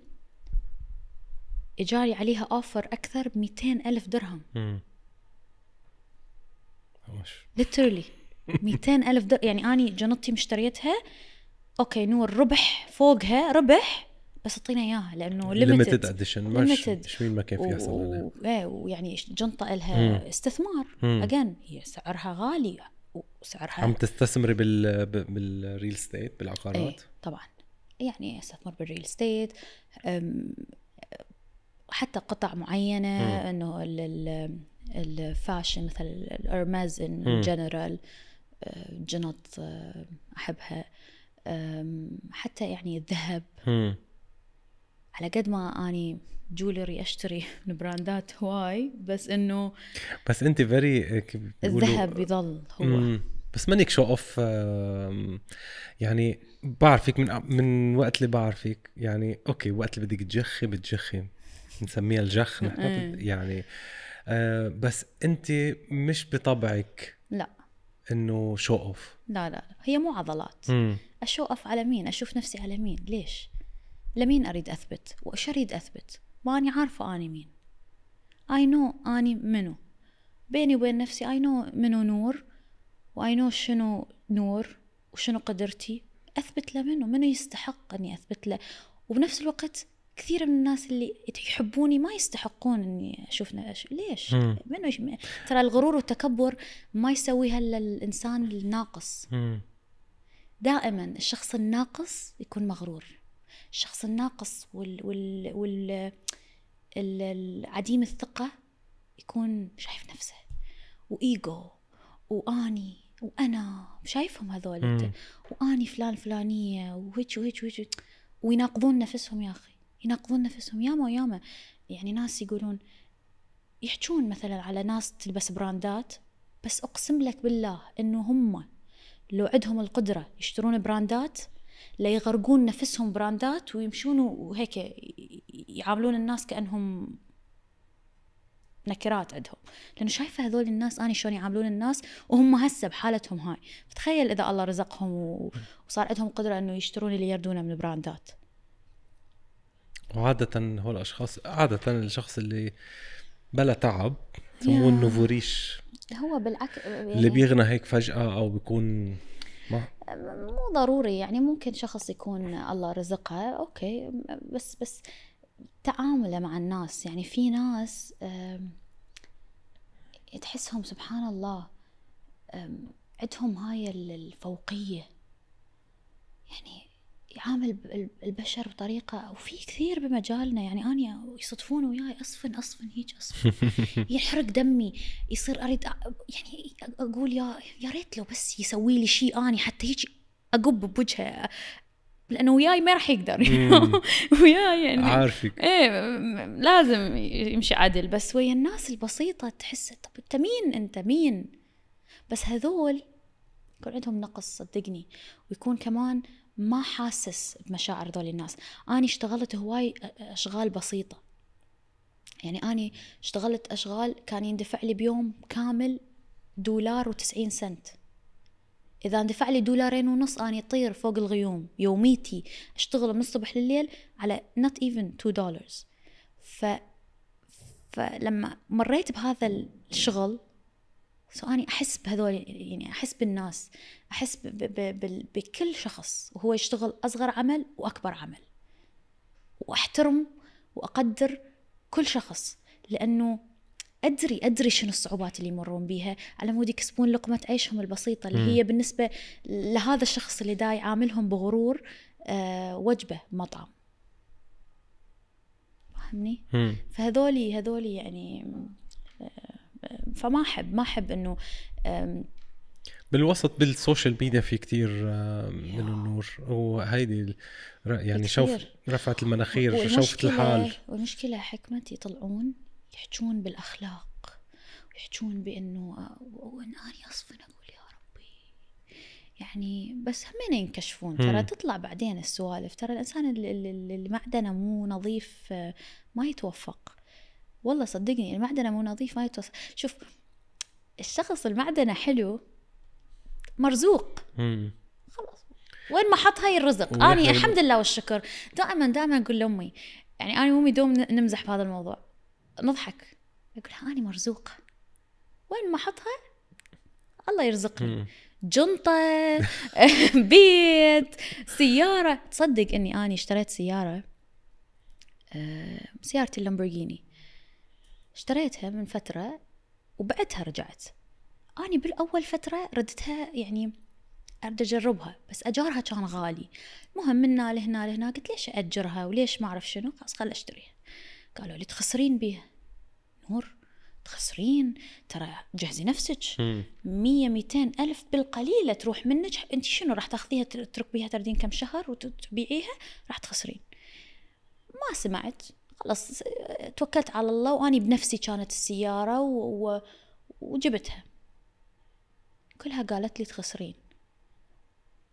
اجاني عليها offer أكثر ب ألف درهم. literally 200 ألف در... يعني أني جنطتي مشتريتها okay نور ربح فوقها ربح بس اعطينا إياها لأنه limited limited edition مين ما كان في يحصل و... إيه ويعني جنطة. لها استثمار. again هي سعرها غالي وسعرها عم تستثمري بال بال real estate بالعقارات؟ إيه طبعا. يعني استثمر بال real estate حتى قطع معينة مم. إنه ال- ال- ال fashion مثل ال Hermès. in general جنط آه، أحبها حتى يعني الذهب مم. على قد ما أني jewelry أشتري من براندات هواي بس إنه بس أنت very الذهب يظل هو مم. بس منك show off يعني بعرفك من من وقت اللي بعرفك يعني okay وقت اللي بدك تجخي بتجخي بنسميها الجخ نحن يعني آه بس انت مش بطبعك لا. انه show off لا لا. هي مو عضلات. مم. أشوف على مين؟ أشوف نفسي على مين؟ ليش؟ لمين أريد أثبت؟ وإيش أريد أثبت؟ ما اني عارفة أني مين. I know أني منو. بيني وبين نفسي اي نو منو نور واي نو شنو نور وشنو قدرتي. أثبت له منو منو يستحق أني أثبت له؟ وبنفس الوقت كثير من الناس اللي يحبوني ما يستحقون إني أشوف أش... ليش؟ مم. منو يش... ترى الغرور والتكبر ما يسويها إلا الإنسان الناقص مم. دائما الشخص الناقص يكون مغرور الشخص الناقص وال وال وال ال- ال- عديم الثقة يكون شايف نفسه وإيجو وأني وأنا شايفهم هذول وأني فلان فلانية وهيك وهيك وهيك ويناقضون نفسهم يا أخي يناقضون نفسهم ياما وياما. يعني ناس يقولون يحجون مثلا على ناس تلبس براندات بس أقسم لك بالله إنه هم لو عندهم القدرة يشترون براندات لا يغرقون نفسهم براندات ويمشون وهيك يعاملون الناس كأنهم نكرات عندهم. لأنه شايفة هذول الناس أنا شلون يعاملون الناس وهم هسه بحالتهم هاي. فتخيل إذا الله رزقهم وصار عندهم قدرة أنه يشترون اللي يردونه من البراندات. وعادة هول الاشخاص عادة الشخص اللي بلا تعب سموه. ال nouveau riche هو بالعكس اللي بيغنى هيك فجأة أو بيكون ما مو ضروري يعني ممكن شخص يكون الله رزقها okay بس بس تعامله مع الناس يعني في ناس تحسهم سبحان الله عندهم هاي ال- الفوقية يعني يعامل البشر بطريقة وفي كثير بمجالنا يعني أنا يصدفون وياي أصفن أصفن هيك أصفن. يحرق دمي يصير أريد أ- يعني أقول يا يا ريت لو بس يسوي لي شيء أني حتى هيك أقب بوجهه لأنه وياي ما راح يقدر. وياي يعني عارفك. إيه لازم يمشي عدل. بس ويا الناس البسيطة تحس طب أنت مين أنت؟ مين؟ بس هذول يكون عندهم نقص صدقني. ويكون كمان ما حاسس بمشاعر ذول الناس. أنا اشتغلت هواي أشغال بسيطة. يعني أنا اشتغلت أشغال كان يندفع لي بيوم كامل دولار وتسعين سنت. إذا اندفع لي دولارين ونص أنا أطير فوق الغيوم يوميتي. أشتغل من الصبح لليل على not even 2 dollars ف فلما مريت بهذا الشغل so أنا أحس بهذول يعني أحس بالناس أحس ب ب ب بكل شخص وهو يشتغل أصغر عمل وأكبر عمل وأحترم وأقدر كل شخص لأنه أدري أدري شنو الصعوبات اللي يمرون بيها على مود يكسبون لقمة عيشهم البسيطة اللي مم. هي بالنسبة لهذا الشخص اللي دا يعاملهم بغرور آه وجبة مطعم فاهمني؟ مم. فهذولي هذولي يعني فما أحب ما أحب إنه بالوسط بالسوشيال ميديا في كتير من النور. وهيدي يعني شوف. رفعت المناخير شوفت الحال. والمشكلة حكمة يطلعون يحجون بالأخلاق ويحجون بأنه آه، وأنا أنا أصفن أقول يا ربي. يعني بس همين ينكشفون. ترى. تطلع بعدين السوالف. ترى الإنسان اللي, اللي اللي معدنه مو نظيف آه، ما يتوفق. والله صدقني المعدنة مو نظيف ما يتوفق شوف الشخص المعدنة حلو مرزوق. مم. خلاص. وين ما حط هاي الرزق؟ أني الحمد لله والشكر. دائما دائما أقول لأمي يعني أنا وأمي دوم نمزح بهذا الموضوع. نضحك. أقول لها أني مرزوقة. وين ما احطها الله يرزقني. مم. جنطة بيت سيارة. تصدق إني أني اشتريت سيارة آه، سيارتي اللامبورجيني. اشتريتها من فترة وبعدها رجعت. أني بالأول فترة ردتها يعني أريد أجربها بس أجارها كان غالي. المهم من هنا لهنا لهنا قلت ليش اجرها وليش ما أعرف شنو؟ خلاص خل أشتريها. قالوا لي تخسرين بيها. نور تخسرين؟ ترى جهزي نفسك. مية ميتين ألف بالقليلة تروح منك. أنت شنو راح تاخذيها؟ تر- تركبيها تردين كم شهر وتبيعيها؟ راح تخسرين. ما سمعت. خلاص توكلت على الله وأني بنفسي كانت السيارة و... وجبتها. كلها قالت لي تخسرين.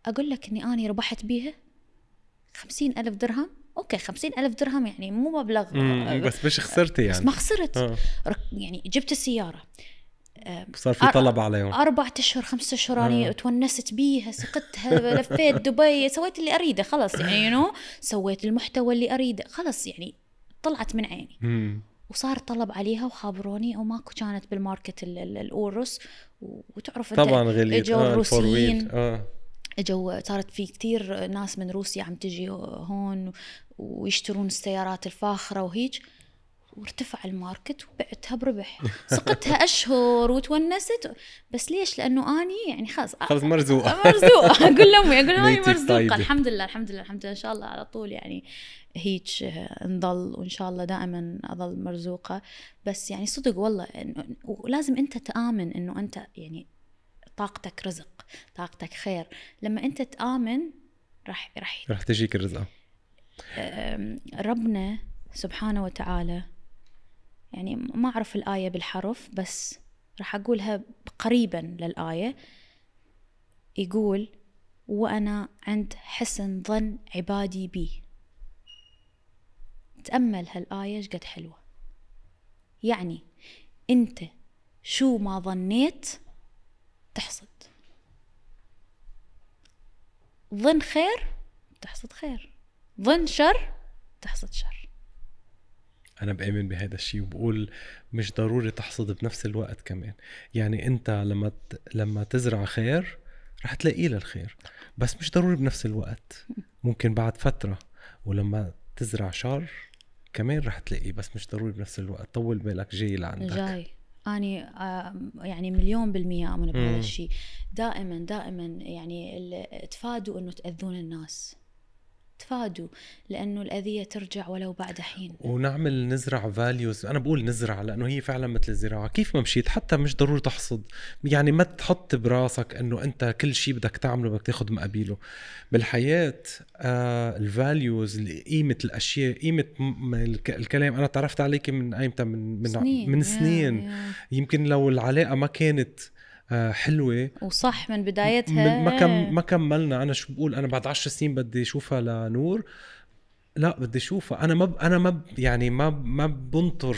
أقول لك أني أني ربحت بيها خمسين ألف درهم. okay خمسين ألف درهم يعني مو مبلغ مم. بس مش خسرتي بس يعني. ما خسرت. آه. يعني جبت السيارة. صار في طلب عليهم. أربعة أشهر خمسة أشهر أنا آه. تونست بيها سقتها لفيت دبي سويت اللي أريده خلاص يعني you know, سويت المحتوى اللي أريده خلاص يعني. طلعت من عيني. مم. وصار طلب عليها وخابروني أو ماكو كانت بال market ال- ال- ال Urus. وتعرف طبعا غليت. إجوا آه الروسيين. آه. إجوا صارت في كتير ناس من روسيا عم تجي هون ويشترون السيارات الفاخرة وهيج. وارتفع ال market وبعتها بربح. سقتها أشهر وتونست. بس ليش؟ لأنه آني يعني خلاص خلص مرزوقة. مرزوقة. أقول لأمي أقول نيتك مرزوقة. الحمد لله الحمد لله الحمد لله. إن شاء الله على طول يعني هيك آه، نضل وإن شاء الله دائما أظل مرزوقة. بس يعني صدق والله ولازم أنت تآمن إنه أنت يعني طاقتك رزق طاقتك خير. لما أنت تآمن راح راح رح تجيك الرزقه ربنا سبحانه وتعالى يعني ما أعرف الآية بالحرف بس راح أقولها قريبا للآية. يقول وأنا عند حسن ظن عبادي بي. تأمل هالآية قد حلوة. يعني أنت شو ما ظنيت تحصد. ظن خير تحصد خير. ظن شر تحصد شر. أنا بآمن بهذا الشيء وبقول مش ضروري تحصد بنفس الوقت كمان. يعني أنت لما ت... لما تزرع خير رح تلاقيه للخير بس مش ضروري بنفس الوقت. ممكن بعد فترة ولما تزرع شر كمان رح تلاقيه بس مش ضروري بنفس الوقت طول بالك جاي لعندك. جاي. أني آه، يعني مليون بالمية اؤمن بهذا. الشيء دائما دائما يعني تفادوا إنه تأذون الناس. تفادوا لأنه الأذية ترجع ولو بعد حين. ونعمل نزرع فاليوز أنا بقول نزرع لأنه هي فعلا مثل الزراعة. كيف ما مشيت؟ حتى مش ضروري تحصد. يعني ما تحط براسك إنه أنت كل شيء بدك تعمله بدك تاخذ مقابله بالحياة آه الفاليوز قيمة الأشياء قيمة الكلام أنا تعرفت عليك من ايمتى من من سنين. من يا- سنين يا. يمكن لو العلاقة ما كانت حلوة. وصح من بدايتها. ما كم ما كملنا. أنا شو بقول؟ أنا بعد عشر سنين بدي أشوفها لنور. لا بدي أشوفها. أنا ما ب... أنا ما ب... يعني ما ب... ما بنطر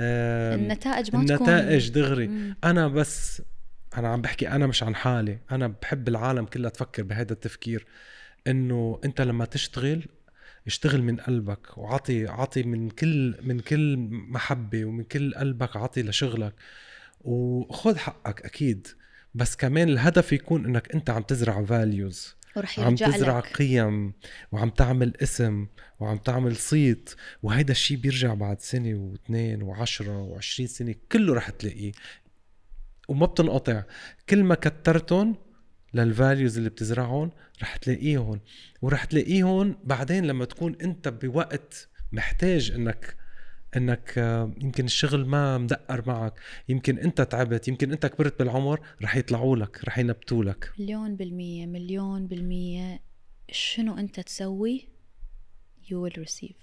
النتائج ما النتائج تكون دغري. مم. أنا بس أنا عم بحكي أنا مش عن حالي. أنا بحب العالم كلها تفكر بهذا التفكير. إنه أنت لما تشتغل اشتغل من قلبك وعطي عطي من كل من كل محبة ومن كل قلبك عطي لشغلك. وخذ حقك أكيد بس كمان الهدف يكون إنك أنت عم تزرع فاليوز ورح عم تزرع لك. قيم وعم تعمل اسم وعم تعمل صيت وهيدا الشيء بيرجع بعد سنة واثنين وعشرة وعشرين سنة كله رح تلاقيه. وما بتنقطع كل ما كترتهم للفاليوز اللي بتزرعهم رح تلاقيهم ورح تلاقيهم بعدين لما تكون أنت بوقت محتاج إنك إنك آه، يمكن الشغل ما مدقر معك يمكن أنت تعبت يمكن أنت كبرت بالعمر رح يطلعوا لك رح ينبتوا لك. مليون بالمية مليون بالمية شنو أنت تسوي؟ You will receive.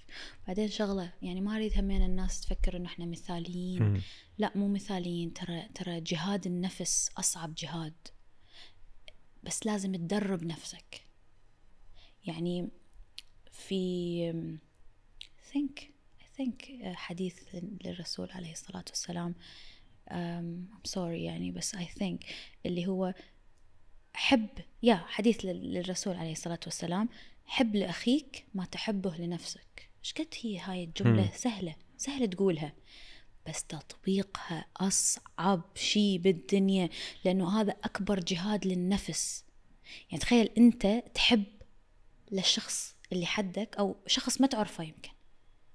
بعدين شغلة يعني ما أريد همين الناس تفكر إنه إحنا مثاليين. مم. لا مو مثاليين ترى ترى جهاد النفس أصعب جهاد. بس لازم تدرب نفسك. يعني في think I think حديث للرسول عليه الصلاة والسلام. Um, I'm sorry يعني بس I think اللي هو حب يا حديث لل- للرسول عليه الصلاة والسلام. حب لأخيك ما تحبه لنفسك. إيش قد هي هاي الجملة مم. سهلة؟ سهلة تقولها. بس تطبيقها أصعب شيء بالدنيا لأنه هذا أكبر جهاد للنفس. يعني تخيل أنت تحب للشخص اللي حدك أو شخص ما تعرفه يمكن.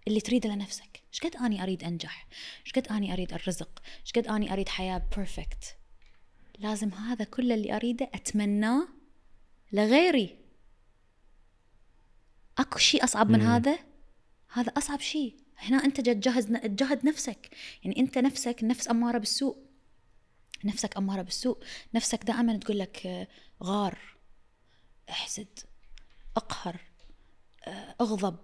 اللي تريده لنفسك. إيش قد أني أريد أنجح؟ إيش قد أني أريد الرزق؟ إيش قد أني أريد حياة بيرفكت لازم هذا كل اللي أريده اتمناه لغيري. أكو شيء أصعب من مم. هذا؟ هذا أصعب شيء هنا أنت تجهز تجهد نفسك. يعني أنت نفسك نفس أمارة بالسوء. نفسك أمارة بالسوء. نفسك دائما تقول لك آه، غار أحسد أقهر آه، أغضب.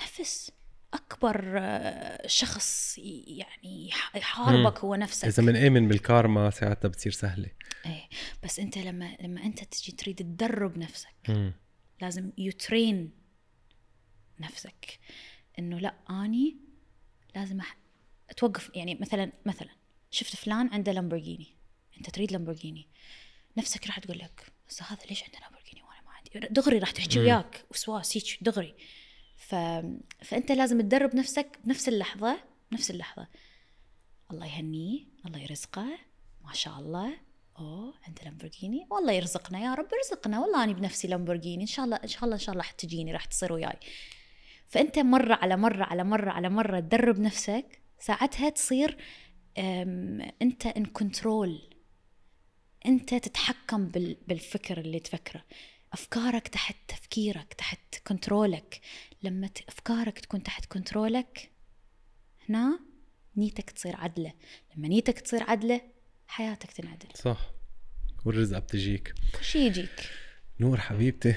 نفس. أكبر آه، شخص يعني يح- يحاربك هو نفسك. إذا بنآمن بالكارما ساعتها بتصير سهلة. إيه بس أنت لما لما أنت تجي تريد تدرب نفسك مم. لازم يترين نفسك إنه لأ أني لازم أح... توقف يعني مثلا مثلا شفت فلان عنده لامبورجيني أنت تريد لامبورجيني نفسك راح تقول لك هذا ليش عنده لامبورجيني؟ وأنا ما عندي. دغري راح تحكي. وياك وسواس هيك دغري. فأنت لازم تدرب نفسك بنفس اللحظة بنفس اللحظة. الله يهنيه الله يرزقه ما شاء الله. أوه عنده لامبورجيني؟ والله يرزقنا يا رب ارزقنا والله اني بنفسي لامبورجيني. إن شاء الله إن شاء الله إن شاء الله حتجيني راح تصير وياي. فأنت مرة على مرة على مرة على مرة تدرب نفسك. ساعتها تصير أنت in control أنت تتحكم بال- بالفكر اللي تفكره. أفكارك تحت تفكيرك تحت control ك لما أفكارك تكون تحت control ك هنا نيتك تصير عدلة. لما نيتك تصير عدلة حياتك تنعدل. صح. والرزقه بتجيك. كل شيء يجيك. نور حبيبتي.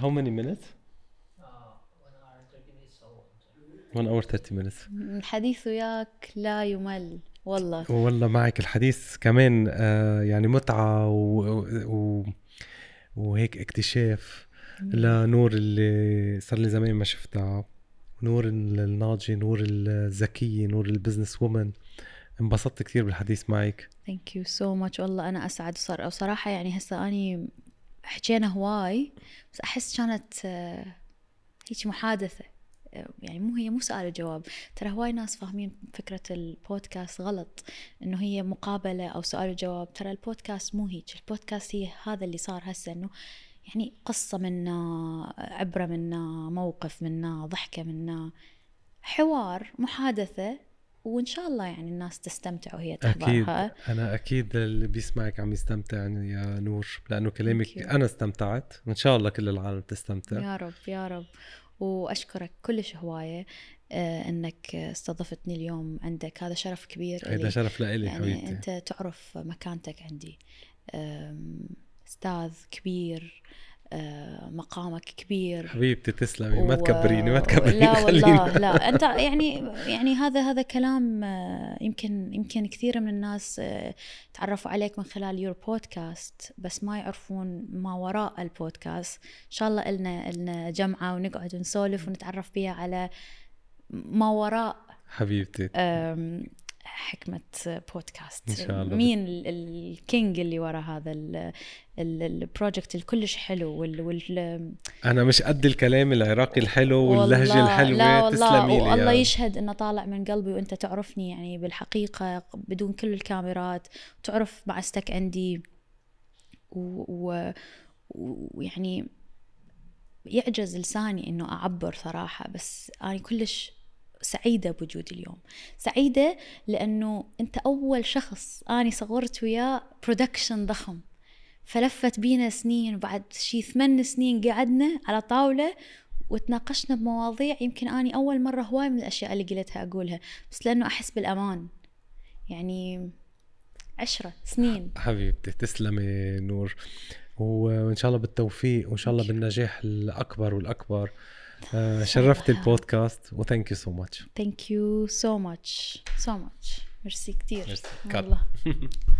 How many minutes? One hour 30 minutes. الحديث وياك لا يمل. والله. والله معك الحديث كمان آه يعني متعة و... و... وهيك اكتشاف لنور اللي صار لي زمان ما شفتها. نور الناضجة نور الذكية نور ال business woman انبسطت كثير بالحديث معك. ثانك يو سو ماتش والله أنا أسعد صار صراحة يعني هسه أني حكينا هواي بس أحس كانت آه، هيك محادثة. يعني مو هي مو سؤال وجواب ترى هواي ناس فاهمين فكرة البودكاست غلط إنه هي مقابلة أو سؤال وجواب ترى البودكاست مو هيك البودكاست هي هذا اللي صار هسه إنه يعني قصة منا عبرة منا موقف منا ضحكة منا حوار محادثة وإن شاء الله يعني الناس تستمتع وهي تحضرها. أكيد. أنا أكيد اللي بيسمعك عم يستمتع يعني يا نور لأنه كلامك أنا استمتعت. وإن شاء الله كل العالم تستمتع. يا رب يا رب. وأشكرك كلش هواية آه إنك استضفتني اليوم عندك. هذا شرف كبير هذا شرف لإلي يعني حبيبتي. أنت تعرف مكانتك عندي. أستاذ كبير مقامك كبير. حبيبتي تسلمي ما تكبريني ما تكبريني لا والله لا أنت يعني يعني هذا هذا كلام آه، يمكن يمكن كثير من الناس آه، تعرفوا عليك من خلال يور بودكاست بس ما يعرفون ما وراء البودكاست إن شاء الله لنا لنا جمعة ونقعد ونسولف ونتعرف بها على ما وراء. حبيبتي. حكمة بودكاست إن شاء الله. مين ال king اللي ورا هذا ال project الكلش حلو وال, وال أنا مش قد الكلام العراقي الحلو واللهجة الحلوة لا تسلمي لي والله يعني. يشهد إنه طالع من قلبي وأنت تعرفني يعني بالحقيقة بدون كل الكاميرات تعرف معزتك عندي ويعني يعجز لساني إنه أعبر صراحة بس أنا كلش سعيدة بوجودي اليوم. سعيدة لأنه أنت أول شخص أنا صورت وياه production ضخم. فلفّت بينا سنين وبعد شي ثمان سنين قعدنا على طاولة وتناقشنا بمواضيع يمكن أني أول مرة هواي من الأشياء اللي قلتها أقولها بس لأنه أحس بالأمان. يعني عشرة سنين. حبيبتي تسلمي نور. وإن شاء الله بالتوفيق وإن شاء الله بالنجاح الأكبر والأكبر. شرفت البودكاست وثانك يو سو ماتش ثانك يو سو ماتش سو ماتش ميرسي كثير ميرسي والله.